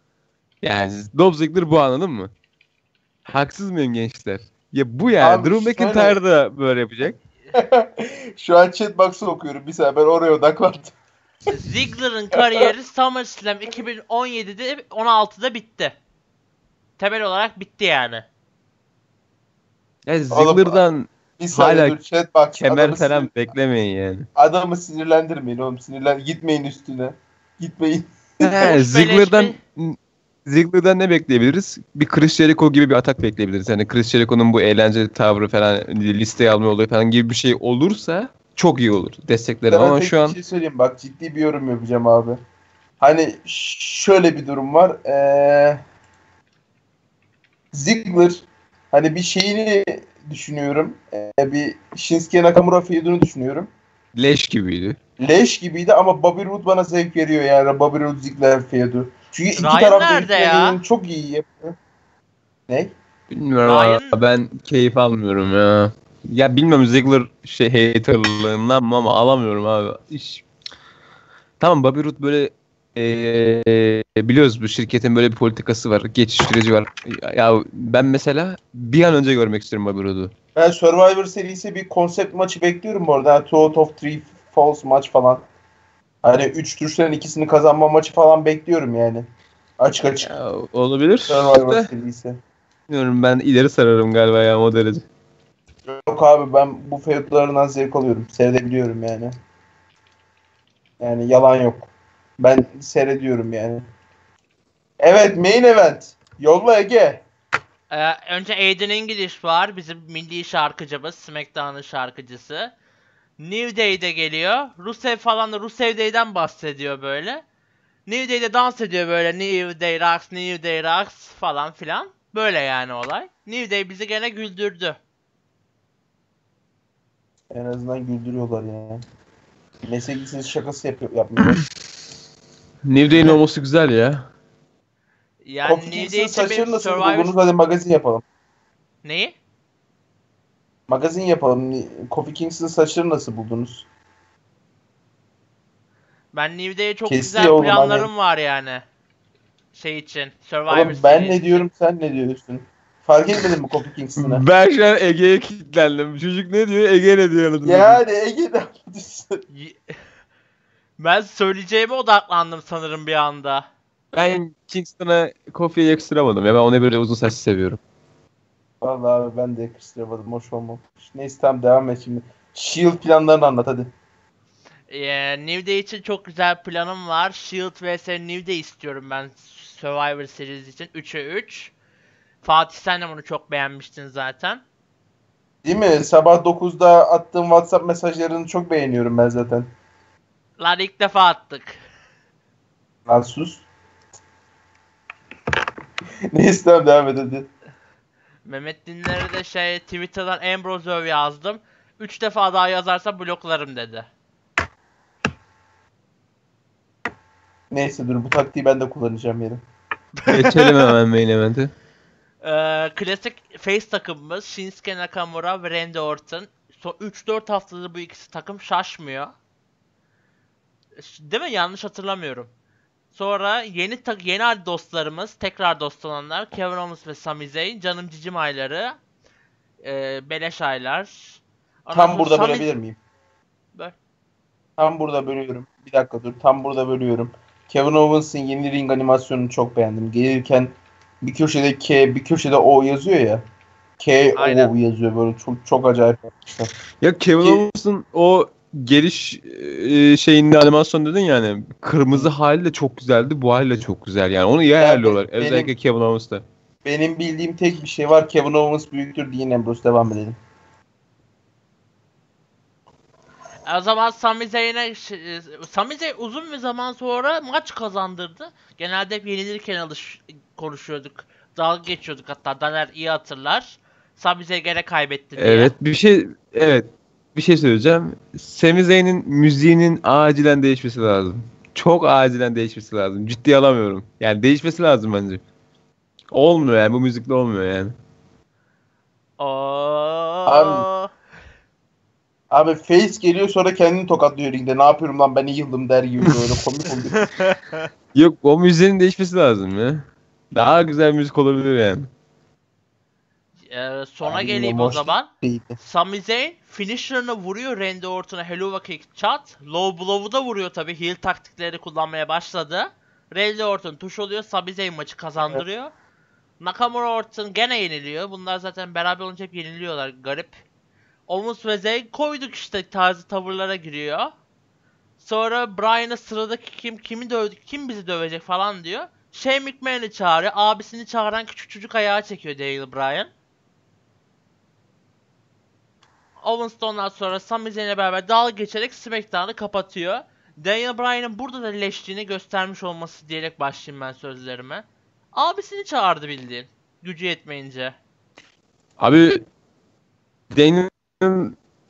Yani Dolph Ziggler bu anladın mı? Haksız mıyım gençler? Ya bu ya. Abi Drew şöyle- McIntyre da böyle yapacak. Şu an chatbox'ı okuyorum. Bir saniye ben oraya odaklandım. Ziggler'ın kariyeri SummerSlam 2017'de 16'da bitti. Temel olarak bitti yani. Ya Oğlum, Ziggler'dan Bir Hala dur chatbox. kemer adamı falan sinir- beklemeyin yani. Adamı sinirlendirmeyin oğlum. Sinirlen gitmeyin üstüne. Gitmeyin. He, Ziggler'dan Ziggler'dan ne bekleyebiliriz? Bir Chris Jericho gibi bir atak bekleyebiliriz. Yani Chris Jericho'nun bu eğlenceli tavrı falan listeye alma olayı falan gibi bir şey olursa çok iyi olur. Desteklerim ama şu an bir şey söyleyeyim bak ciddi bir yorum yapacağım abi. Hani şöyle bir durum var. Ee, Ziggler hani bir şeyini düşünüyorum. Ee, bir Shinsuke Nakamura feudunu düşünüyorum. leş gibiydi. Leş gibiydi ama Bobby Roode bana zevk veriyor yani Bobby Roode Ziggler feudu. Çünkü iki Ryan taraf da nerede ya? çok iyi yapıyor. Ne? Bilmiyorum Ryan- ama ben keyif almıyorum ya. Ya bilmiyorum Ziggler şey haterlığından mı ama alamıyorum abi. İş... Tamam Bobby Roode böyle eee, biliyoruz bu şirketin böyle bir politikası var. Geçiş süreci var. Ya ben mesela bir an önce görmek istiyorum Bobby Roode'u. Ben Survivor serisi bir konsept maçı bekliyorum bu arada. Yani Two out of three falls maç falan. Hani 3 turşuların ikisini kazanma maçı falan bekliyorum yani. Açık açık. Ya, olabilir. Survivor De, serisi. bilmiyorum ben ileri sararım galiba ya o derece. Yok abi ben bu feudlarından zevk alıyorum. Seyredebiliyorum yani. Yani yalan yok. Ben seyrediyorum yani. Evet main event. Yolla Ege. Ee, önce Aiden English var. Bizim milli şarkıcımız. SmackDown'ın şarkıcısı. New Day'de geliyor. Rusev falan da Rusev Day'den bahsediyor böyle. New Day'de dans ediyor böyle. New Day rocks, New Day rocks falan filan. Böyle yani olay. New Day bizi gene güldürdü. En azından güldürüyorlar yani. Mesleklisiniz şakası yapıyor, yapmıyorlar. New Day'in olması güzel ya. Yani Kofi New Day Kingston için saçını benim nasıl Survivor... buldunuz? Hadi magazin yapalım. Neyi? Magazin yapalım. Kofi Kingston saçları nasıl buldunuz? Ben New Day'e çok Kesiyor güzel oğlum planlarım var yani. Şey için. Survivor Oğlum ben ne için. diyorum sen ne diyorsun? Fark etmedin mi Kofi Kingston'ı? Ben şu an Ege'ye kilitlendim. Çocuk ne diyor? Ege ne diyor? yani Ege'de anlatıyorsun. Ben söyleyeceğime odaklandım sanırım bir anda. Ben Kingston'a Kofi'ye yakıştıramadım ya. Ben onu böyle uzun saçlı seviyorum. Vallahi abi ben de yakıştıramadım. Hoş olmamış. Neyse tamam devam et şimdi. Shield planlarını anlat hadi. Ee, New Day için çok güzel planım var. Shield vs New Day istiyorum ben Survivor Series için 3'e 3. Fatih sen de bunu çok beğenmiştin zaten. Değil mi? Sabah 9'da attığım WhatsApp mesajlarını çok beğeniyorum ben zaten. Lan ilk defa attık. Lan sus. Neyse tamam devam et hadi. Mehmet Dinler'e de şey Twitter'dan Ambrose Öv yazdım. 3 defa daha yazarsa bloklarım dedi. Neyse dur bu taktiği ben de kullanacağım yarın. Geçelim hemen main event'e. Ee, klasik face takımımız Shinsuke Nakamura ve Randy Orton. So 3-4 haftadır bu ikisi takım şaşmıyor. Değil mi? Yanlış hatırlamıyorum. Sonra yeni yeni dostlarımız, tekrar dost olanlar Kevin Owens ve Sami Zayn, Canım Cicim ayları, e, Beleş aylar. Ondan Tam burada Sami- bölebilir miyim? Böl. Tam burada bölüyorum. Bir dakika dur. Tam burada bölüyorum. Kevin Owens'ın yeni ring animasyonunu çok beğendim. Gelirken bir köşede K, bir köşede O yazıyor ya. K Aynen. O yazıyor böyle çok çok acayip. Ya Kevin Ki- Owens'ın o geliş e, şeyinde animasyon dedin yani kırmızı hali de çok güzeldi bu hali de çok güzel yani onu iyi Yani ayarlıyorlar benim- özellikle Kevin Owens'ta. Benim bildiğim tek bir şey var. Kevin Owens büyüktür. Dean Ambrose devam edelim. O zaman Sami Zayn'e ş- Sami Zayn uzun bir zaman sonra maç kazandırdı. Genelde hep yenilirken alış konuşuyorduk. Dalga geçiyorduk hatta Daner iyi hatırlar. Sami Zayn gene kaybetti diye. Evet bir şey evet bir şey söyleyeceğim. Sami Zayn'in müziğinin acilen değişmesi lazım. Çok acilen değişmesi lazım. Ciddi alamıyorum. Yani değişmesi lazım bence. Olmuyor yani bu müzikle olmuyor yani. Oo. Abi- Abi Face geliyor sonra kendini tokatlıyor ringde. Ne yapıyorum lan ben yıldım der gibi böyle komik oluyor. Yok o müziğin değişmesi lazım ya. Daha güzel müzik olabilir yani. Ee, sona Abi, geleyim o zaman. Sami Zayn finisher'ını vuruyor Randy Orton'a Helluva Kick çat. Low blow'u da vuruyor tabi. Heel taktikleri kullanmaya başladı. Randy Orton tuş oluyor. Sami Zayn maçı kazandırıyor. Nakamura Orton gene yeniliyor. Bunlar zaten beraber olunca hep yeniliyorlar. Garip. Owens ve Zayn koyduk işte tarzı tavırlara giriyor. Sonra Bryan'a sıradaki kim kimi dövdük kim bizi dövecek falan diyor. Shane McMahon'ı çağırıyor. Abisini çağıran küçük çocuk ayağa çekiyor Daniel Bryan. Owens da ondan sonra Sami Zayn'le beraber dalga geçerek SmackDown'ı kapatıyor. Daniel Bryan'ın burada da leşliğini göstermiş olması diyerek başlayayım ben sözlerime. Abisini çağırdı bildiğin. Gücü yetmeyince. Abi Daniel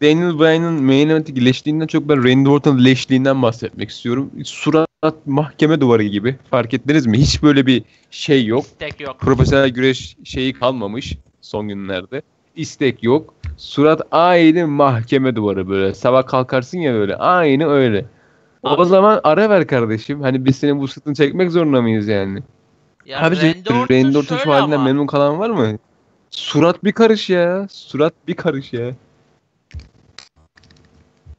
Daniel Bryan'ın main event'teki leşliğinden çok ben Randy Orton'un leşliğinden bahsetmek istiyorum. Surat mahkeme duvarı gibi. Fark ettiniz mi? Hiç böyle bir şey yok. İstek yok. Profesyonel güreş şeyi kalmamış son günlerde. İstek yok. Surat aynı mahkeme duvarı böyle. Sabah kalkarsın ya böyle. Aynı öyle. O zaman ara ver kardeşim. Hani biz senin bu sırtını çekmek zorunda mıyız yani? Ya Abi Randy Orton şu halinden ama. memnun kalan var mı? Surat bir karış ya. Surat bir karış ya.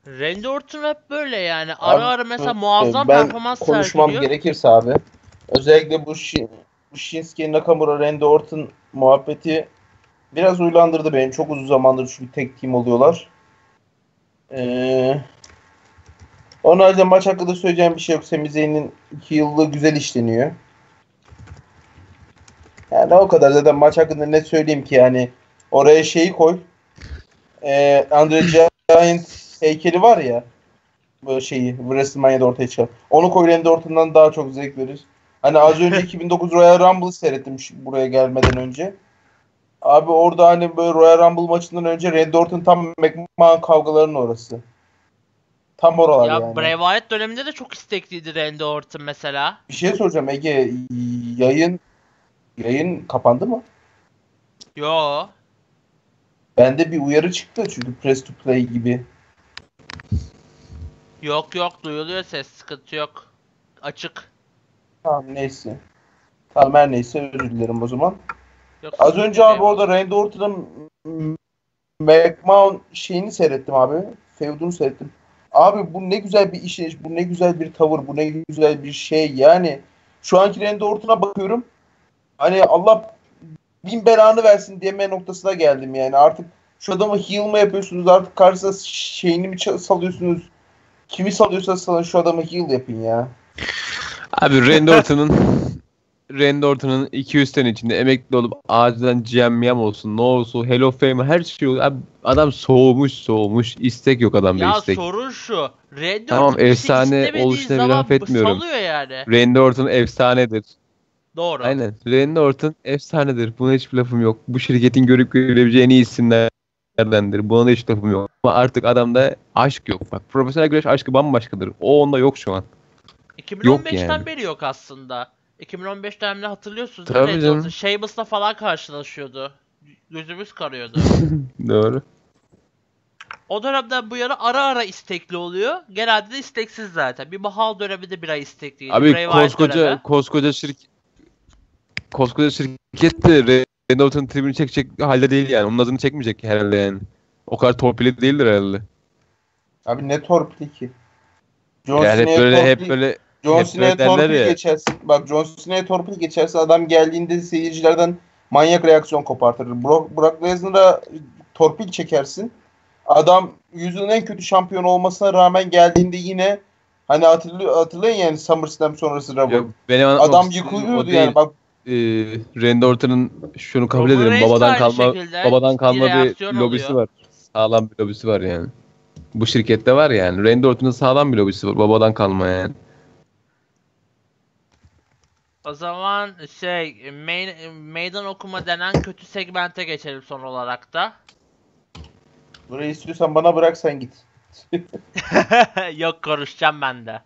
Randy Orton hep böyle yani. Ara Abi, ara mesela e, muazzam ben performans konuşmam sergiliyor. gerekirse abi. Özellikle bu, Shin, bu Shinsuke Nakamura Randy Orton muhabbeti biraz uylandırdı beni. Çok uzun zamandır çünkü tek team oluyorlar. Ee, onun haricinde maç hakkında söyleyeceğim bir şey yok. Sami Zayn'in iki yıllığı güzel işleniyor. Yani o kadar zaten maç hakkında ne söyleyeyim ki yani oraya şeyi koy. Ee, Andre Giant heykeli var ya böyle şeyi WrestleMania'da ortaya çıkan. Onu koy Randy Orton'dan daha çok zevk verir. Hani az önce 2009 Royal Rumble'ı seyrettim buraya gelmeden önce. Abi orada hani böyle Royal Rumble maçından önce Randy Orton tam McMahon kavgalarının orası. Tam oralar Ya yani. Bray Wyatt döneminde de çok istekliydi Randy Orton mesela. Bir şey soracağım Ege. Yayın yayın kapandı mı? Yo. Bende bir uyarı çıktı çünkü press to play gibi. Yok yok duyuluyor ses sıkıntı yok. Açık. Tamam neyse. Tamam her neyse özür dilerim o zaman. Az önce abi orada Randy Orton'ın McMahon şeyini seyrettim abi. Feud'unu seyrettim. Abi bu ne güzel bir iş, bu ne güzel bir tavır, bu ne güzel bir şey. Yani şu anki Randy Orton'a bakıyorum. Hani Allah bin belanı versin diyeme noktasına geldim yani. Artık şu adamı heel mı yapıyorsunuz? Artık karşısına şeyini mi salıyorsunuz? Kimi salıyorsa salın şu adamı heel yapın ya. Abi Randy Orton'un Randy Orton'un 200 sene içinde emekli olup acilen GM olsun, ne olsun, Hall of Fame her şey olur. Abi adam soğumuş soğumuş. istek yok adamda Ya istek. sorun şu. Randy Tamam, Orton efsane oluşuna zaman laf etmiyorum. Yani. Randy Orton efsanedir. Doğru. Aynen. Randy Orton efsanedir. Buna hiçbir lafım yok. Bu şirketin görüp görebileceği en iyi isimlerdendir. Buna da hiç lafım yok. Ama artık adamda aşk yok. Bak profesyonel güreş aşkı bambaşkadır. O onda yok şu an. 2015'ten yani. beri yok aslında. 2015 dönemini hatırlıyorsunuz. Tabii Randy canım. Orton Sheamus'la falan karşılaşıyordu. Gözümüz karıyordu. Doğru. o dönemden bu yana ara ara istekli oluyor. Genelde de isteksiz zaten. Bir Mahal döneminde bir ay istekliydi. Abi Bray koskoca dönemi. koskoca şirket koskoca şirket de Randy Orton'un tribünü çekecek halde değil yani. Onun adını çekmeyecek herhalde yani. O kadar torpili değildir herhalde. Abi ne torpili ki? John Yani hep böyle hep torpil- böyle John Cena'ya torpil ya. geçersin. Bak John Cena'ya torpil geçerse adam geldiğinde seyircilerden manyak reaksiyon kopartır. Brock, Brock Lesnar'a torpil çekersin. Adam yüzünün en kötü şampiyon olmasına rağmen geldiğinde yine hani hatırlıyor, hatırlayın yani SummerSlam sonrası. Yok, benim Adam yıkılıyordu yani. Bak Ee, Randy Orton'un şunu kabul Roman ederim. Babadan kalma şekilde babadan kalma bir lobisi oluyor. var. Sağlam bir lobisi var yani. Bu şirkette var yani. Randy Orton'un sağlam bir lobisi var. Babadan kalma yani. O zaman şey meydan okuma denen kötü segmente geçelim son olarak da. burayı istiyorsan bana bırak sen git. Yok konuşacağım ben de.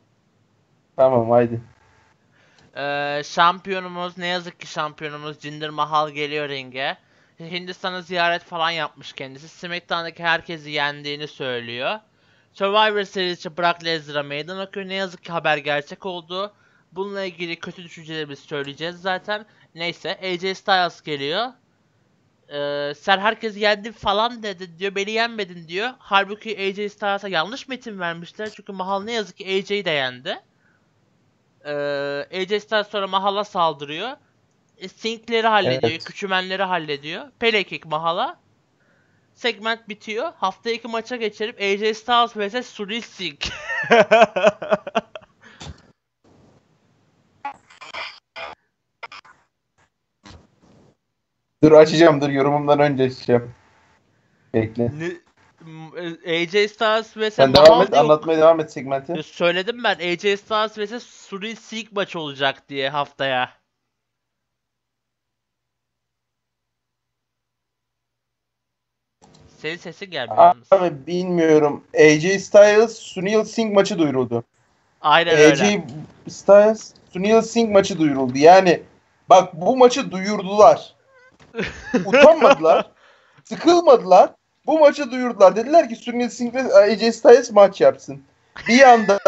Tamam haydi. Ee, şampiyonumuz ne yazık ki şampiyonumuz Jinder Mahal geliyor ringe. Hindistan'a ziyaret falan yapmış kendisi. SmackDown'daki herkesi yendiğini söylüyor. Survivor Series için Brock Lesnar'a meydan okuyor. Ne yazık ki haber gerçek oldu. Bununla ilgili kötü düşüncelerimizi söyleyeceğiz zaten. Neyse AJ Styles geliyor. Ee, sen herkesi yendin falan dedi diyor. Beni yenmedin diyor. Halbuki AJ Styles'a yanlış metin vermişler. Çünkü Mahal ne yazık ki AJ'yi de yendi. Ee, AJ Styles sonra Mahal'a saldırıyor. E, Sink'leri hallediyor, Evet. küçümenleri hallediyor. Pele kick Mahal'a. Segment bitiyor. Hafta iki maça geçelim. AJ Styles vs Sunil Dur açacağım dur yorumumdan önce açacağım. Bekle. Ne- AJ Styles vs Sen devam et anlatmaya devam et segmenti. Söyledim ben AJ Styles vs Sunil Sink maç olacak diye haftaya. Senin sesin gelmiyor yalnız. Abi bilmiyorum. AJ Styles Sunil Singh maçı duyuruldu. Aynen öyle. AJ Styles Sunil Singh maçı duyuruldu. Yani bak bu maçı duyurdular. Utanmadılar. sıkılmadılar. Bu maçı duyurdular. Dediler ki Sunil Singh ve AJ Styles maç yapsın. bir anda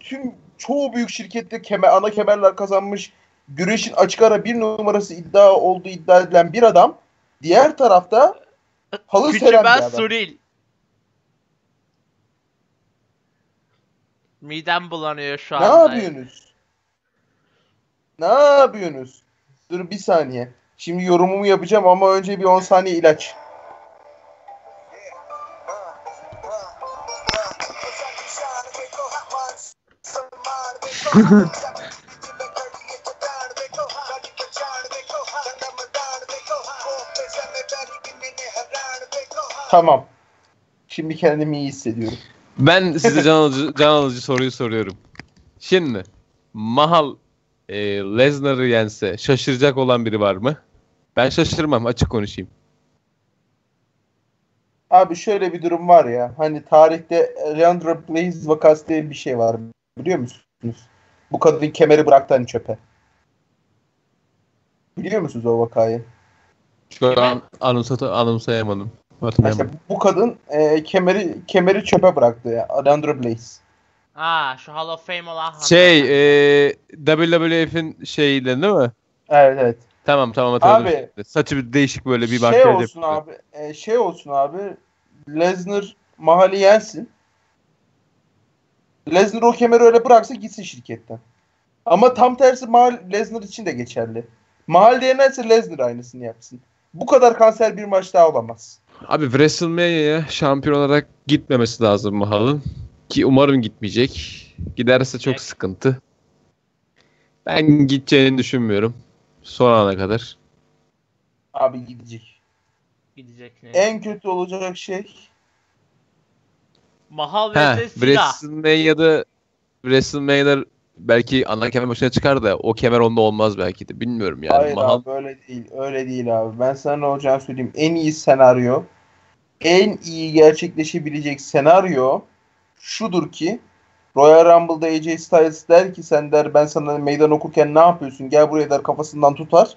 tüm çoğu büyük şirkette kemer, ana kemerler kazanmış güreşin açık ara bir numarası iddia olduğu iddia edilen bir adam diğer tarafta halı seren bir adam. Suril. Midem bulanıyor şu Ne anda. yapıyorsunuz? Ne yapıyorsunuz? Dur bir saniye. Şimdi yorumumu yapacağım ama önce bir 10 saniye ilaç. Tamam. Şimdi kendimi iyi hissediyorum. Ben size can alıcı, can alıcı soruyu soruyorum. Şimdi Mahal e, Lesnar'ı yense şaşıracak olan biri var mı? Ben şaşırmam açık konuşayım. Abi şöyle bir durum var ya. Hani tarihte Leandro Blaze vakası diye bir şey var. Biliyor musunuz? Bu kadın kemeri bıraktı hani çöpe. Biliyor musunuz o vakayı? Şu an anımsat anımsayamadım. İşte bu kadın e, kemeri kemeri çöpe bıraktı ya. Leandro Blaze. Aa şu Hall of Fame olan Şey e, WWF'in şeyiyle değil mi? Evet evet. Tamam tamam hatırladım. Abi, şimdi. Saçı bir değişik böyle bir şey olsun yapıyor. abi. e, şey olsun abi. Lesnar Mahal'i yensin. Lesnar o kemeri öyle bıraksa gitsin şirketten. Ama tam tersi Mahal Lesnar için de geçerli. Mahal yenerse Lesnar aynısını yapsın. Bu kadar kanser bir maç daha olamaz. Abi WrestleMania'ya şampiyon olarak gitmemesi lazım Mahal'ın. Ki umarım gitmeyecek. Giderse çok Gidecek. sıkıntı. Ben gideceğini düşünmüyorum. Son ana kadar. Abi gidecek. Gidecek ne? En kötü olacak şey Mahal vs Silah. WrestleMania'da WrestleMania'da belki ana kemer başına çıkar da o kemer onda olmaz belki de. Bilmiyorum yani. Hayır Mahal abi öyle değil. Öyle değil abi. Ben sana ne olacağını söyleyeyim. En iyi senaryo, en iyi gerçekleşebilecek senaryo şudur ki Royal Rumble'da AJ Styles der ki sen der ben sana meydan okurken ne yapıyorsun? Gel buraya der kafasından tutar.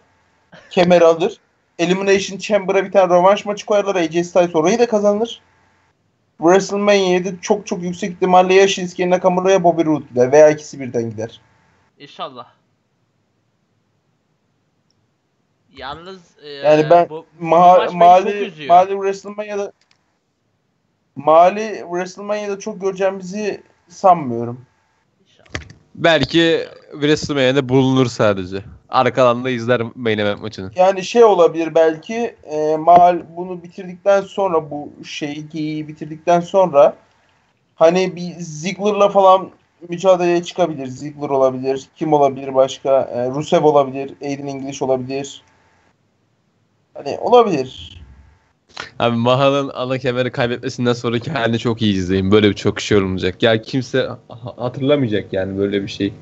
Kemer alır. Elimination Chamber'a bir tane rövanş maçı koyarlar. AJ Styles orayı da kazanır. WrestleMania'ya da çok çok yüksek ihtimalle ya Shinsuke Nakamura'ya Bobby Roode gider veya ikisi birden gider. İnşallah. Yalnız e, Yani ben bu, Ma mali mali WrestleMania'da mali WrestleMania'da çok göreceğimizi sanmıyorum. Belki WrestleMania'da bulunur sadece. Arkadan da izler main event maçını. Yani şey olabilir belki e, mal bunu bitirdikten sonra bu şeyi geyiği bitirdikten sonra hani bir Ziggler'la falan mücadeleye çıkabilir. Ziggler olabilir. Kim olabilir başka? E, Rusev olabilir. Aiden English olabilir. Hani olabilir. Abi Mahal'ın ana kemeri kaybetmesinden sonraki halini çok iyi izleyin. Böyle bir çok şey olmayacak. Ya kimse ha- hatırlamayacak yani böyle bir şey.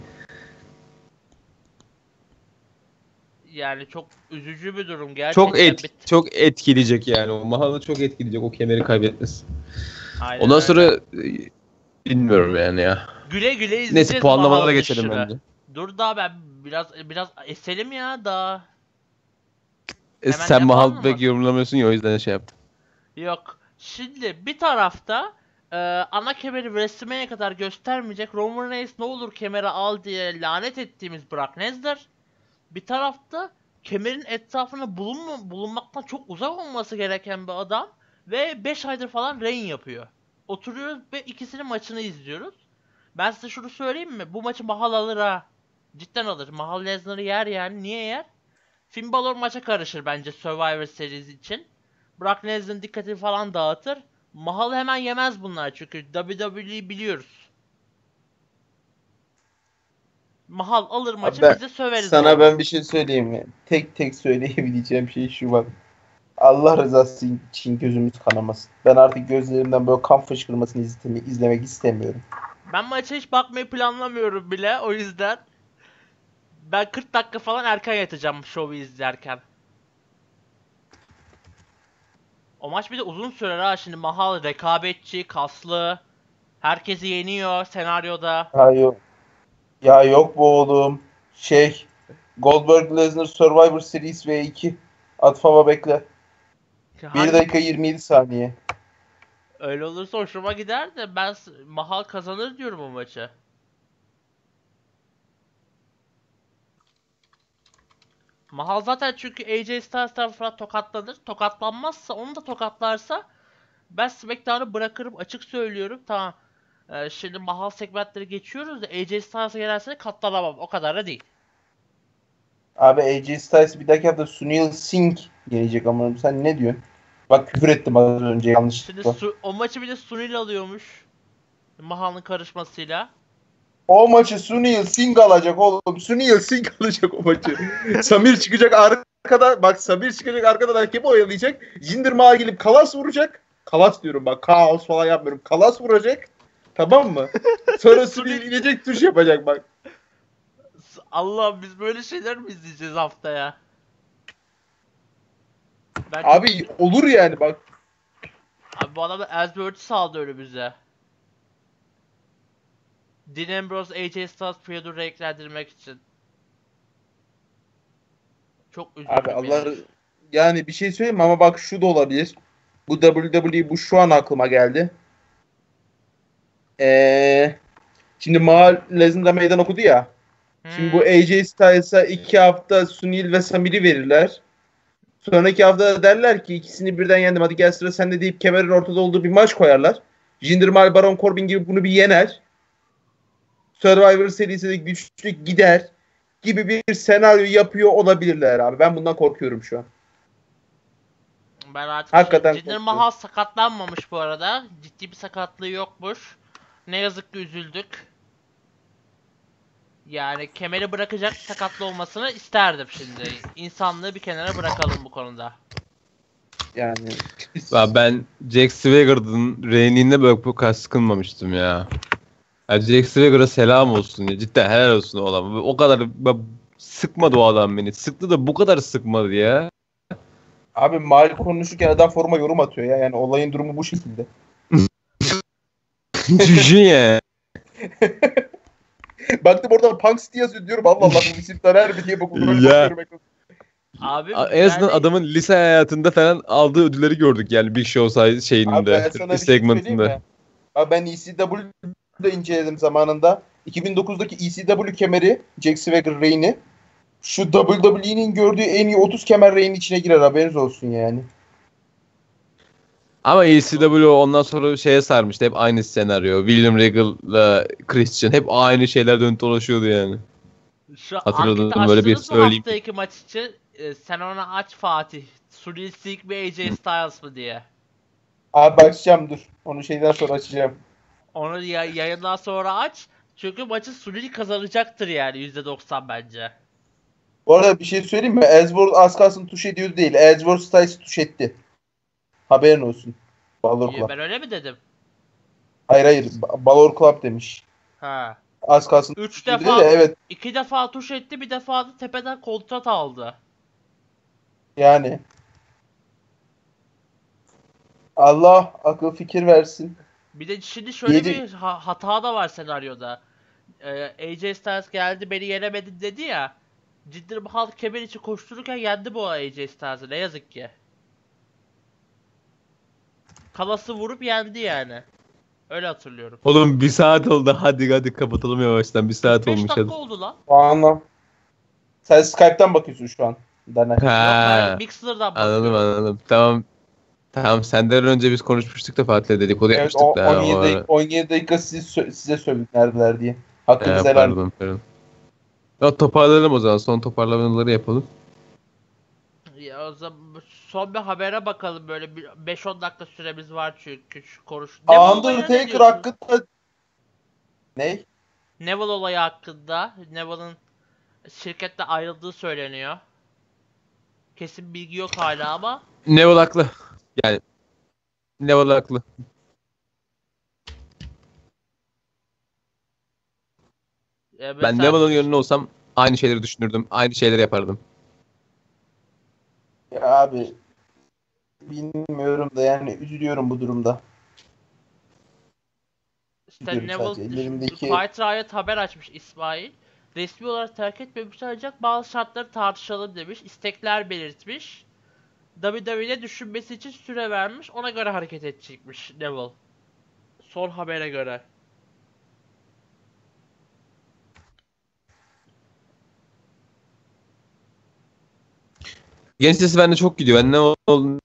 Yani çok üzücü bir durum gerçekten. Çok et Bit- çok etkileyecek yani. O Mahal'ı çok etkileyecek o kemeri kaybetmesi. Aynen Ondan öyle. sonra e, bilmiyorum yani ya. güle güle izleyeceğiz. Neyse puanlamalara geçelim işini. bence. Dur daha ben biraz biraz eselim ya daha. E, Hemen sen Mahal pek yorumlamıyorsun ya o yüzden şey yaptım. Yok. Şimdi bir tarafta e, ana kemeri WrestleMania'ya kadar göstermeyecek Roman Reigns ne olur kemeri al diye lanet ettiğimiz Brock Lesnar. Bir tarafta kemerin etrafında bulunma, bulunmaktan çok uzak olması gereken bir adam ve 5 aydır falan reign yapıyor. Oturuyoruz ve ikisinin maçını izliyoruz. Ben size şunu söyleyeyim mi? Bu maçı Mahal alır ha. Cidden alır. Mahal Lesnar'ı yer yani. Niye yer? Finn Balor maça karışır bence Survivor Series için. Brock Lesnar'ın dikkatini falan dağıtır. Mahal hemen yemez bunlar çünkü WWE'yi biliyoruz. Mahal alır maçı ben- biz de söveriz. Sana yani. ben bir şey söyleyeyim mi? Tek tek söyleyebileceğim şey şu bak. Allah rızası için gözümüz kanamasın. Ben artık gözlerimden böyle kan fışkırmasını izleme, izlemek istemiyorum. Ben maça hiç bakmayı planlamıyorum bile o yüzden. Ben 40 dakika falan erken yatacağım şovu izlerken. O maç bir de uzun sürer ha şimdi Mahal rekabetçi, kaslı. Herkesi yeniyor senaryoda. Ha yok. Ya yok bu oğlum. Şey Goldberg Lesnar Survivor Series V2. Atfava bekle. 1 dakika 27 saniye. Öyle olursa hoşuma gider de ben Mahal kazanır diyorum o maçı. Mahal zaten çünkü AJ Styles tarafından tokatlanır. Tokatlanmazsa onu da tokatlarsa ben SmackDown'u bırakırım açık söylüyorum. Tamam. Ee, şimdi Mahal segmentleri geçiyoruz da AJ Styles'a gelersene katlanamam. O kadar da değil. Abi AJ Styles bir dahaki hafta Sunil Singh gelecek ama sen ne diyorsun? Bak küfür ettim az önce Şimdi yanlışlıkla. su- o maçı bir de Sunil alıyormuş. Mahal'ın karışmasıyla. O maçı Sunil Singh alacak oğlum. Sunil Singh alacak o maçı. Samir çıkacak arkada. Bak Samir çıkacak arkadan rakibi oyalayacak. Jinder Mahal gelip kalas vuracak. Kalas diyorum bak. Kaos falan yapmıyorum. Kalas vuracak. Tamam mı? Sonra Sunil inecek tuş yapacak bak. Allah'ım biz böyle şeyler mi izleyeceğiz haftaya? Ben Abi olur yani bak. Abi bu adam da Ellsworth'u saldı önümüze. Dean Ambrose AJ Styles feud'u renklendirmek için. Çok üzüldüm Abi Allah yani. yani bir şey söyleyeyim ama bak şu da olabilir. Bu WWE bu şu an aklıma geldi. Ee, şimdi Mahal Lesnar'a meydan okudu ya. Şimdi bu Hmm, AJ Styles'a iki hafta Sunil ve Samir'i verirler. Sonraki hafta da derler ki ikisini birden yendim hadi gel sıra sende deyip kemerin ortada olduğu bir maç koyarlar. Jinder Mahal Baron Corbin gibi bunu bir yener. Survivor serisi de güçlü gider gibi bir senaryo yapıyor olabilirler abi. Ben bundan korkuyorum şu an. ben artık Hakikaten Jinder. Mahal sakatlanmamış bu arada. Ciddi bir sakatlığı yokmuş. Ne yazık ki üzüldük. Yani kemeri bırakacak sakatlı olmasını isterdim şimdi. İnsanlığı bir kenara bırakalım bu konuda. Yani Ya ben Jack Swagger'ın reyninde böyle bu kadar sıkılmamıştım ya. Ya Jack Swagger'a selam olsun ya. Cidden helal olsun o adam. O kadar ben- sıkmadı o adam beni. Sıktı da bu kadar sıkmadı ya. abi Mahal konuşurken adam foruma yorum atıyor ya. Yani olayın durumu bu şekilde. Düşün ya. Baktım orada Punk City yazıyor diyorum. Allah Allah bu isim döner mi diye bakıyorum. Ya. Abi En azından yani- adamın lise hayatında falan aldığı ödülleri gördük yani Big Show say- Abi ben şeyinde, sana bir şey söyleyeyim segmentinde. Abi ben ECW'da inceledim zamanında. 2009'daki ECW kemeri Jack Swagger Reign'i şu WWE'nin gördüğü en iyi 30 kemer Reign'in içine girer haberiniz olsun yani. Ama ECW ondan sonra şeye sarmıştı. Hep aynı senaryo. William Regal'la Christian hep aynı şeyler dönüp dolaşıyordu yani. Şu Hatırladım, böyle bir söyleyeyim. hafta iki maç için? Ee, sen ona aç Fatih. Sunil Singh mi AJ Styles mı diye. Abi açacağım dur. Onu şeyden sonra açacağım. Onu ya- yayından sonra aç. Çünkü maçı Sunil kazanacaktır yani %90 bence. Bu arada bir şey söyleyeyim mi? Ellsworth az kalsın tuş ediyordu değil. Ellsworth Styles tuş etti. Haberin olsun. Balor Club. Ben öyle mi dedim? Hayır hayır. Ba- Balor Club demiş. Ha. Az kalsın Üç tuş defa- de evet. İki defa tuş etti bir defa da tepeden kontrat aldı. Yani. Allah akıl fikir versin. Bir de şimdi şöyle Yedi- bir ha- hata da var senaryoda. Ee, AJ Styles geldi beni yenemedin dedi ya. Jinder Mahal kemer için koştururken yendi bu AJ Styles'ı ne yazık ki. Kalası vurup yendi yani. Öyle hatırlıyorum. Oğlum bir saat oldu. Hadi hadi kapatalım yavaştan. Bir saat 5 olmuş dakika hadi. oldu lan. Anlam. Sen Skype'tan bakıyorsun şu an. Dana. Ha, Mixer'dan anladım bakıyorum. anladım. Tamam. Tamam senden önce biz konuşmuştuk da Fatih'le dedikodu Evet, yapmıştık o, da. 17, o dakika, ara. 17 dakika size, sö- size söyledik neredeler diye. Hakkınızı He, helal. pardon, pardon. Ya toparlayalım o zaman. Son toparlamaları yapalım. Ya o zaman son bir habere bakalım böyle bir 5-10 dakika süremiz var çünkü şu konuş. Undertaker hakkında ne? Neville olayı hakkında Neville'ın şirkette ayrıldığı söyleniyor. Kesin bilgi yok hala ama Neville haklı. Yani Neville haklı. e, Ben mesela- Neville'ın yönünde olsam aynı şeyleri düşünürdüm. Aynı şeyleri yapardım. Ya abi bilmiyorum da yani üzülüyorum bu durumda. Biliyorum Neville ellerimdeki- Fight Riot haber açmış İsmail. Resmi olarak terk etmemiş ancak bazı şartları tartışalım demiş. istekler belirtmiş. WWE'de düşünmesi için süre vermiş. Ona göre hareket edecekmiş Neville. Son habere göre. Genç sesi bende çok gidiyor. Ben ne oldu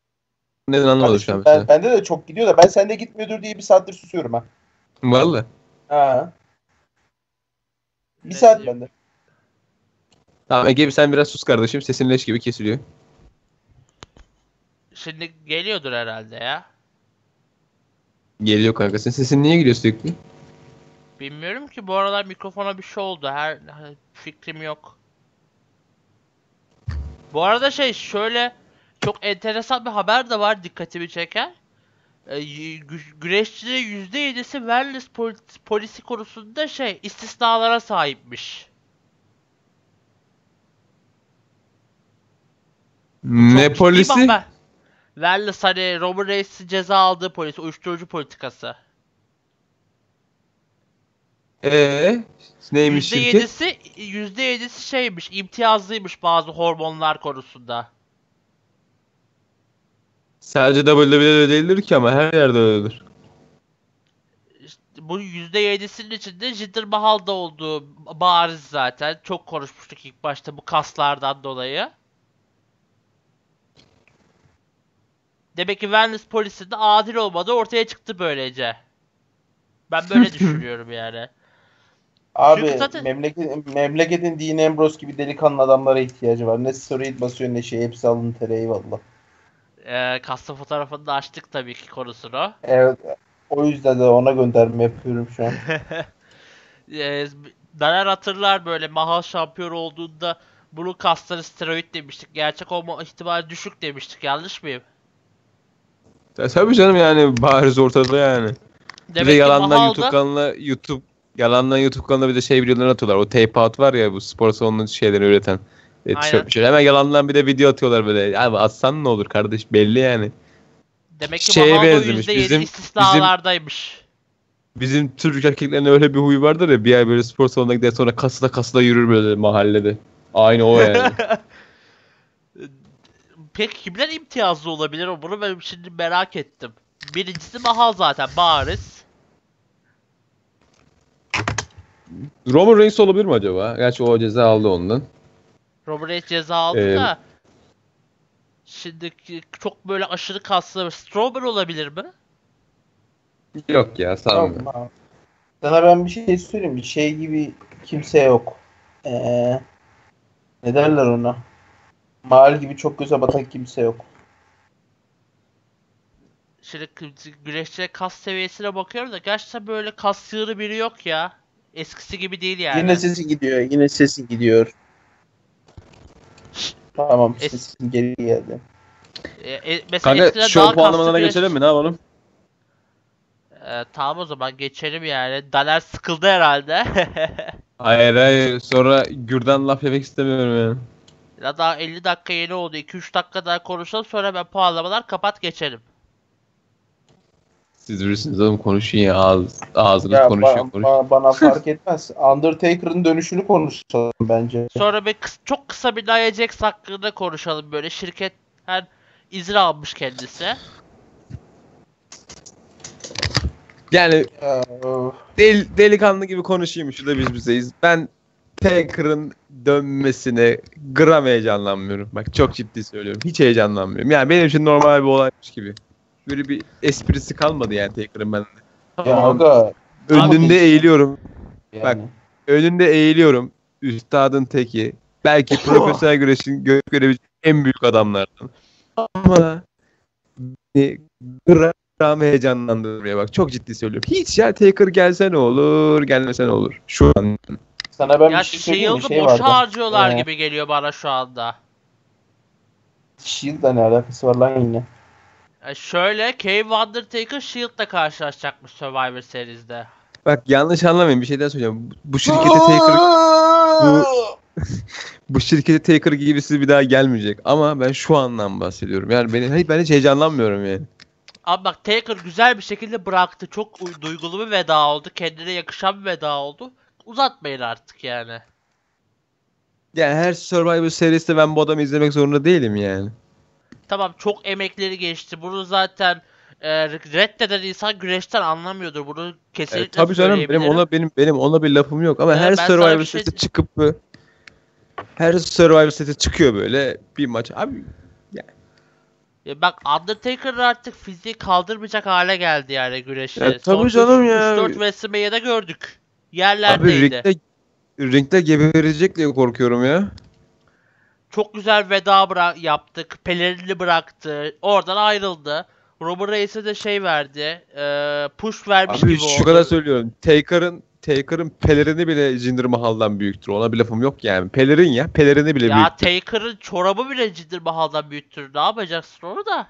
neden anlamadım şu an. Ben, bende de çok gidiyor da ben sende gitmiyordur diye bir saattir susuyorum ha. Valla. Ha. Bir Ne saat diyeyim? bende. Tamam Ege sen biraz sus kardeşim. Sesin leş gibi kesiliyor. Şimdi geliyordur herhalde ya. Geliyor kanka. Senin sesin niye geliyor sürekli? Bilmiyorum ki bu aralar mikrofona bir şey oldu. Her fikrim yok. Bu arada şey şöyle çok enteresan bir haber de var dikkatimi çeken. Ee, güreşçilerin %7'si wellness pol- polisi konusunda şey istisnalara sahipmiş. Ne Çok polisi? bir haber. Wellness hani Roman Reigns'in ceza aldığı polisi, uyuşturucu politikası. Eee? Neymiş şirket? %7'si %7'si şeymiş, imtiyazlıymış bazı hormonlar konusunda. Sadece WWE'de değildir ki ama her yerde öyledir. İşte bu %7'sinin içinde Jinder Mahal da olduğu bariz zaten. Çok konuşmuştuk ilk başta bu kaslardan dolayı. Demek ki wellness polisinde adil olmadığı ortaya çıktı böylece. Ben böyle düşünüyorum yani. Abi Çünkü zaten- memleket, memleketin Dean Ambrose gibi delikanlı adamlara ihtiyacı var. Ne steroid basıyor ne şey hepsi alın tere eyvallah. Ee, kasta fotoğrafını da açtık tabii ki konusunu. Evet o yüzden de ona gönderme yapıyorum şu an. Ee, Daner hatırlar böyle Mahal şampiyon olduğunda bunun kasları steroid demiştik. Gerçek olma ihtimali düşük demiştik. Yanlış mıyım? Ya tabii canım yani bariz ortada yani. bir de Demek yalandan Mahal YouTube kanalına YouTube yalandan YouTube kanalına bir de şey videoları atıyorlar. O tape out var ya bu spor salonunun şeyleri üreten. E, Aynen. şöyle hemen yalandan bir de video atıyorlar böyle. Abi atsan ne olur kardeş belli yani. demek ki şeye Mahal da benzemiş, %7 bizim- istisnalardaymış. Bizim Türk erkeklerinde öyle bir huy vardır ya bir ay böyle spor salonuna gider sonra kasıda kasıda yürür böyle mahallede. Aynı o yani. Peki kimler imtiyazlı olabilir? o? Bunu ben şimdi merak ettim. Birincisi Mahal zaten bariz. Roman Reigns olabilir mi acaba? Gerçi o ceza aldı ondan. Roman Reigns ceza aldı Ee, da. Şimdi çok böyle aşırı kaslı Strowman olabilir mi? Yok ya sanmıyorum. Tamam. Sana ben bir şey söyleyeyim mi? Şey gibi kimse yok. Ee, ne derler ona? Mal gibi çok göze batan kimse yok. Şimdi gü- güreşçi kas seviyesine bakıyorum da gerçekten böyle kas yığını biri yok ya. Eskisi gibi değil yani. Yine sesin gidiyor. Yine sesin gidiyor. Tamam Es- sesin geri geldi. E, e, mesela Kanka eskiden show daha kaslı puanlamalarına güreş- geçelim mi? Ne yapalım? E, tamam o zaman geçelim yani. Daler sıkıldı herhalde. Hayır hayır sonra Gür'den laf yemek istemiyorum yani. Ya daha 50 dakika yeni oldu. 2-3 dakika daha konuşalım sonra ben puanlamalar kapat geçelim. Siz bilirsiniz oğlum konuşun ya ağız, ağzınız Ya konuşuyor ba- konuşuyor. ba- bana fark etmez. Undertaker'ın dönüşünü konuşalım bence. Sonra bir kıs- çok kısa bir Nia Jax hakkında konuşalım böyle. Şirket her izin almış kendisi. Yani Ya, öf. del, delikanlı gibi konuşayım şurada biz bizeyiz. Ben Taker'ın dönmesine gram heyecanlanmıyorum. Bak çok ciddi söylüyorum. Hiç heyecanlanmıyorum. Yani benim için normal bir olaymış gibi. Böyle bir esprisi kalmadı yani Taker'ın bende. ya Tamam. aga. Önünde eğiliyorum. Yani. Bak. Önünde eğiliyorum. Üstadın teki. Belki profesyonel güreşin gö- görebileceği en büyük adamlardan. Ama beni gram heyecanlandırmıyor bak. Çok ciddi söylüyorum. Hiç ya Taker gelse ne olur, gelmese ne olur. Şu an. Sana ben ya bir şey söyleyeyim mi? Shield'ı Şey boşa vardı. harcıyorlar Ee, gibi geliyor bana şu anda. Shield'la ne alakası var lan yine? E, şöyle Cave Undertaker Shield'la karşılaşacakmış Survivor Series'de. Bak yanlış anlamayın bir şeyden söyleyeceğim. Bu- Bu şirkete Taker bu, bu şirkete Taker gibisi bir daha gelmeyecek. Ama ben şu andan bahsediyorum. Yani beni ben hiç heyecanlanmıyorum yani. Abi bak Taker güzel bir şekilde bıraktı. Çok uy- duygulu bir veda oldu. Kendine yakışan bir veda oldu. Uzatmayın artık yani. Yani her Survivor serisinde ben bu adamı izlemek zorunda değilim yani. Tamam çok emekleri geçti. Bunu zaten e, reddeden insan güreşten anlamıyordur. Bunu kesinlikle E, tabii canım benim ona benim benim ona bir lafım yok ama Evet, her Survivor bir şey- seti çıkıp her Survivor seti çıkıyor böyle bir maç. Abi Ya bak Undertaker artık fiziği kaldırmayacak hale geldi yani güreşte. Ya tabii canım ya. 3-4 WrestleMania'da gördük. Abi Yerlerdeydi. ringde ringde geberecek diye korkuyorum ya. Çok güzel veda bıra- yaptık. Pelerini bıraktı. Oradan ayrıldı. Robert Reis'e de şey verdi. e, push vermiş Abi gibi şu oldu. kadar söylüyorum. Taker'ın Taker'ın pelerini bile Jinder Mahal'dan büyüktür. Ona bir lafım yok yani. Pelerin ya. Pelerini bile Ya büyüktür. Taker'ın çorabı bile Jinder Mahal'dan büyüktür. Ne yapacaksın onu da?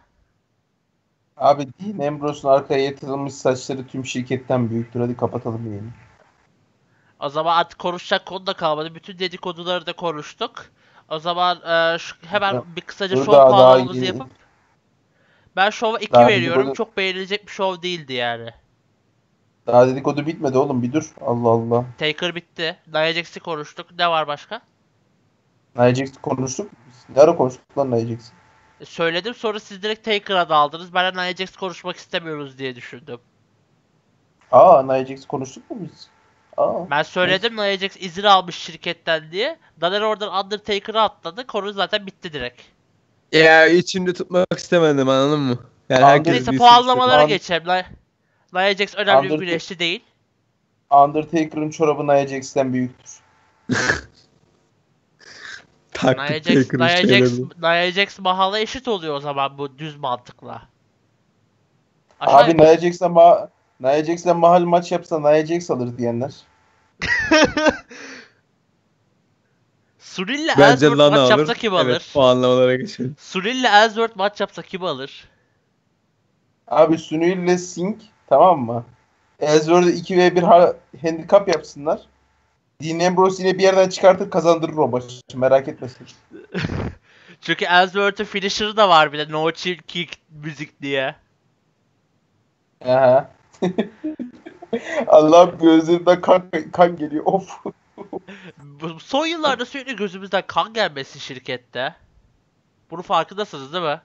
Abi Dean Ambrose'un arkaya yatırılmış saçları tüm şirketten büyüktür. Hadi kapatalım yayını. O zaman artık konuşacak konu da kalmadı. Bütün dedikoduları da konuştuk. O zaman e, şu, hemen bir kısaca dur şov puanlamamızı yapıp ben şova 2 Daha veriyorum. dedikodu- Çok beğenilecek bir şov değildi yani. Daha dedikodu bitmedi oğlum bir dur. Allah Allah. Taker bitti. Nia Jax'i konuştuk. Ne var başka? Nia Jax'i konuştuk? Ne ara konuştuk lan Nia Jax'i? E, Söyledim sonra siz direkt Taker'a daldınız. Ben de Nia Jax konuşmak istemiyoruz diye düşündüm. Aa Nia Jax'i konuştuk mu biz? Aa. Ben söyledim Nia Jax izin almış şirketten diye. Daner oradan Undertaker'a atladı. Konu zaten bitti direkt. Ya içimde tutmak istemedim anladın mı? Yani herkes Neyse puanlamalara An- geçelim. Nia, Jax önemli bir Undertaker- güreşçi değil. Undertaker'ın çorabı Nia Jax'ten büyüktür. Nia Taktik Jax, Nia Jax. Nia Jax Mahal'a eşit oluyor o zaman bu düz mantıkla. Aşağı Abi Nia Jax'le ma Nia Jax'le mahal maç yapsa Nia Jax alır diyenler. Sunil'le Bence Ellsworth maç alır. yapsa kim Evet alır? puanlamalara geçelim. Sunil'le Ellsworth maç yapsa kim alır? Abi Sunu ile Singh tamam mı? Ellsworth'u 2v1 ha- handicap yapsınlar. Dean Ambrose yine bir yerden çıkartır kazandırır o maçı. Merak etmesin. Çünkü Ellsworth'un finisher'ı da var bir de No Chill Kick müzik diye. Aha. Allah'ım gözlerimden kan, kan geliyor. Of. Son yıllarda sürekli gözümüzden kan gelmesi şirkette. Bunu farkındasınız değil mi?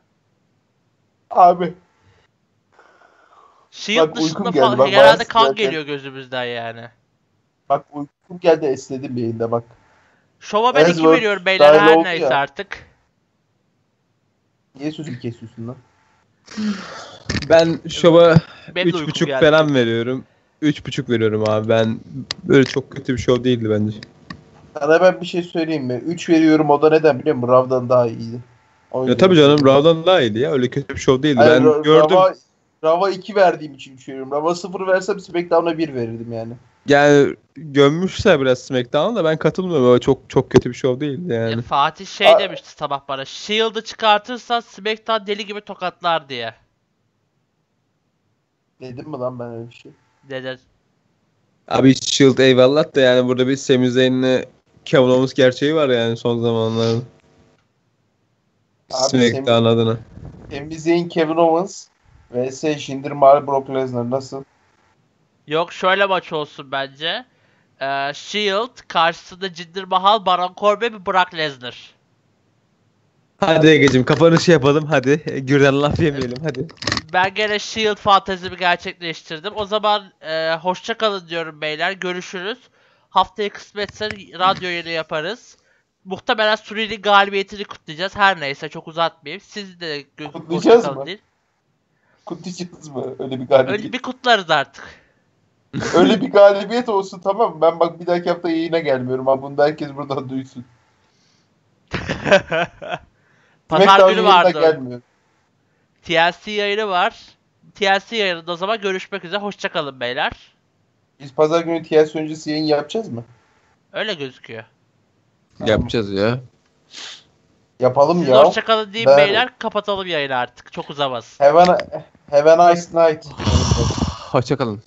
Abi. Shield Bak uykum dışında geldi, falan bak bazı kan zaten- geliyor gözümüzden yani. Bak uykum geldi esnedim yayında bak. Şova ben 2 Ellsworth veriyorum beyler her neyse ya. artık. Niye sözümü kesiyorsun lan? Ben şova Benim de uykum 3.5 geldi. falan veriyorum. 3.5 veriyorum abi. Ben böyle çok kötü bir show değildi bence. Sana ben bir şey söyleyeyim mi? 3 veriyorum o da neden biliyor musun? Rav'dan daha iyiydi. Ya tabii canım. Raw'dan daha iyiydi ya. Öyle kötü bir show değildi. Hayır, ben Ra- gördüm. Rav'a, Rav'a 2 verdiğim için 3 veriyorum. Rav'a 0 versem SmackDown'a 1 verirdim yani. Yani gömmüşler biraz SmackDown'a da ben katılmıyorum. Öyle çok çok kötü bir show değildi Ya yani. Fatih şey Aa. demişti sabah bana. Shield'ı çıkartırsan SmackDown deli gibi tokatlar diye. Dedim mi lan ben öyle bir şey? Dedi. Abi Shield eyvallah da yani burada bir Sami Zayn'le Kevin Owens gerçeği var yani son zamanlarda. Abi SmackDown adına. Sami Zayn, Kevin Owens vs. Jinder Mahal, Brock Lesnar nasıl? Yok şöyle maç olsun bence. Ee, Shield karşısında Jinder Mahal, Baron Corbin ve Brock Lesnar. Hadi Ege'cim kapanışı yapalım hadi. E, Gürden laf yemeyelim hadi. Ben gene Shield fantezimi gerçekleştirdim. O zaman e, hoşça kalın diyorum beyler. Görüşürüz. Haftaya kısmetse radyo yayını yaparız. Muhtemelen Suriye'nin galibiyetini kutlayacağız. Her neyse çok uzatmayayım. Siz de gö- Kutlayacağız hoşça kalın mı? deyin. Kutlayacağız mı? Öyle bir galibiyet. Öyle bir kutlarız artık. Öyle bir galibiyet olsun tamam mı? Ben bak bir dahaki hafta yayına gelmiyorum. Ha bunu da herkes buradan duysun. Pazar günü vardı. TLC yayını var. TLC yayınında o zaman görüşmek üzere. Hoşça kalın beyler. Biz pazar günü TLC öncesi yayın yapacağız mı? Öyle gözüküyor. Yapacağız ya. Yapalım Siz ya. hoşça kalın deyin Ben- beyler. Kapatalım yayını artık. Çok uzamaz. Have a, have a nice night. Hoşçakalın.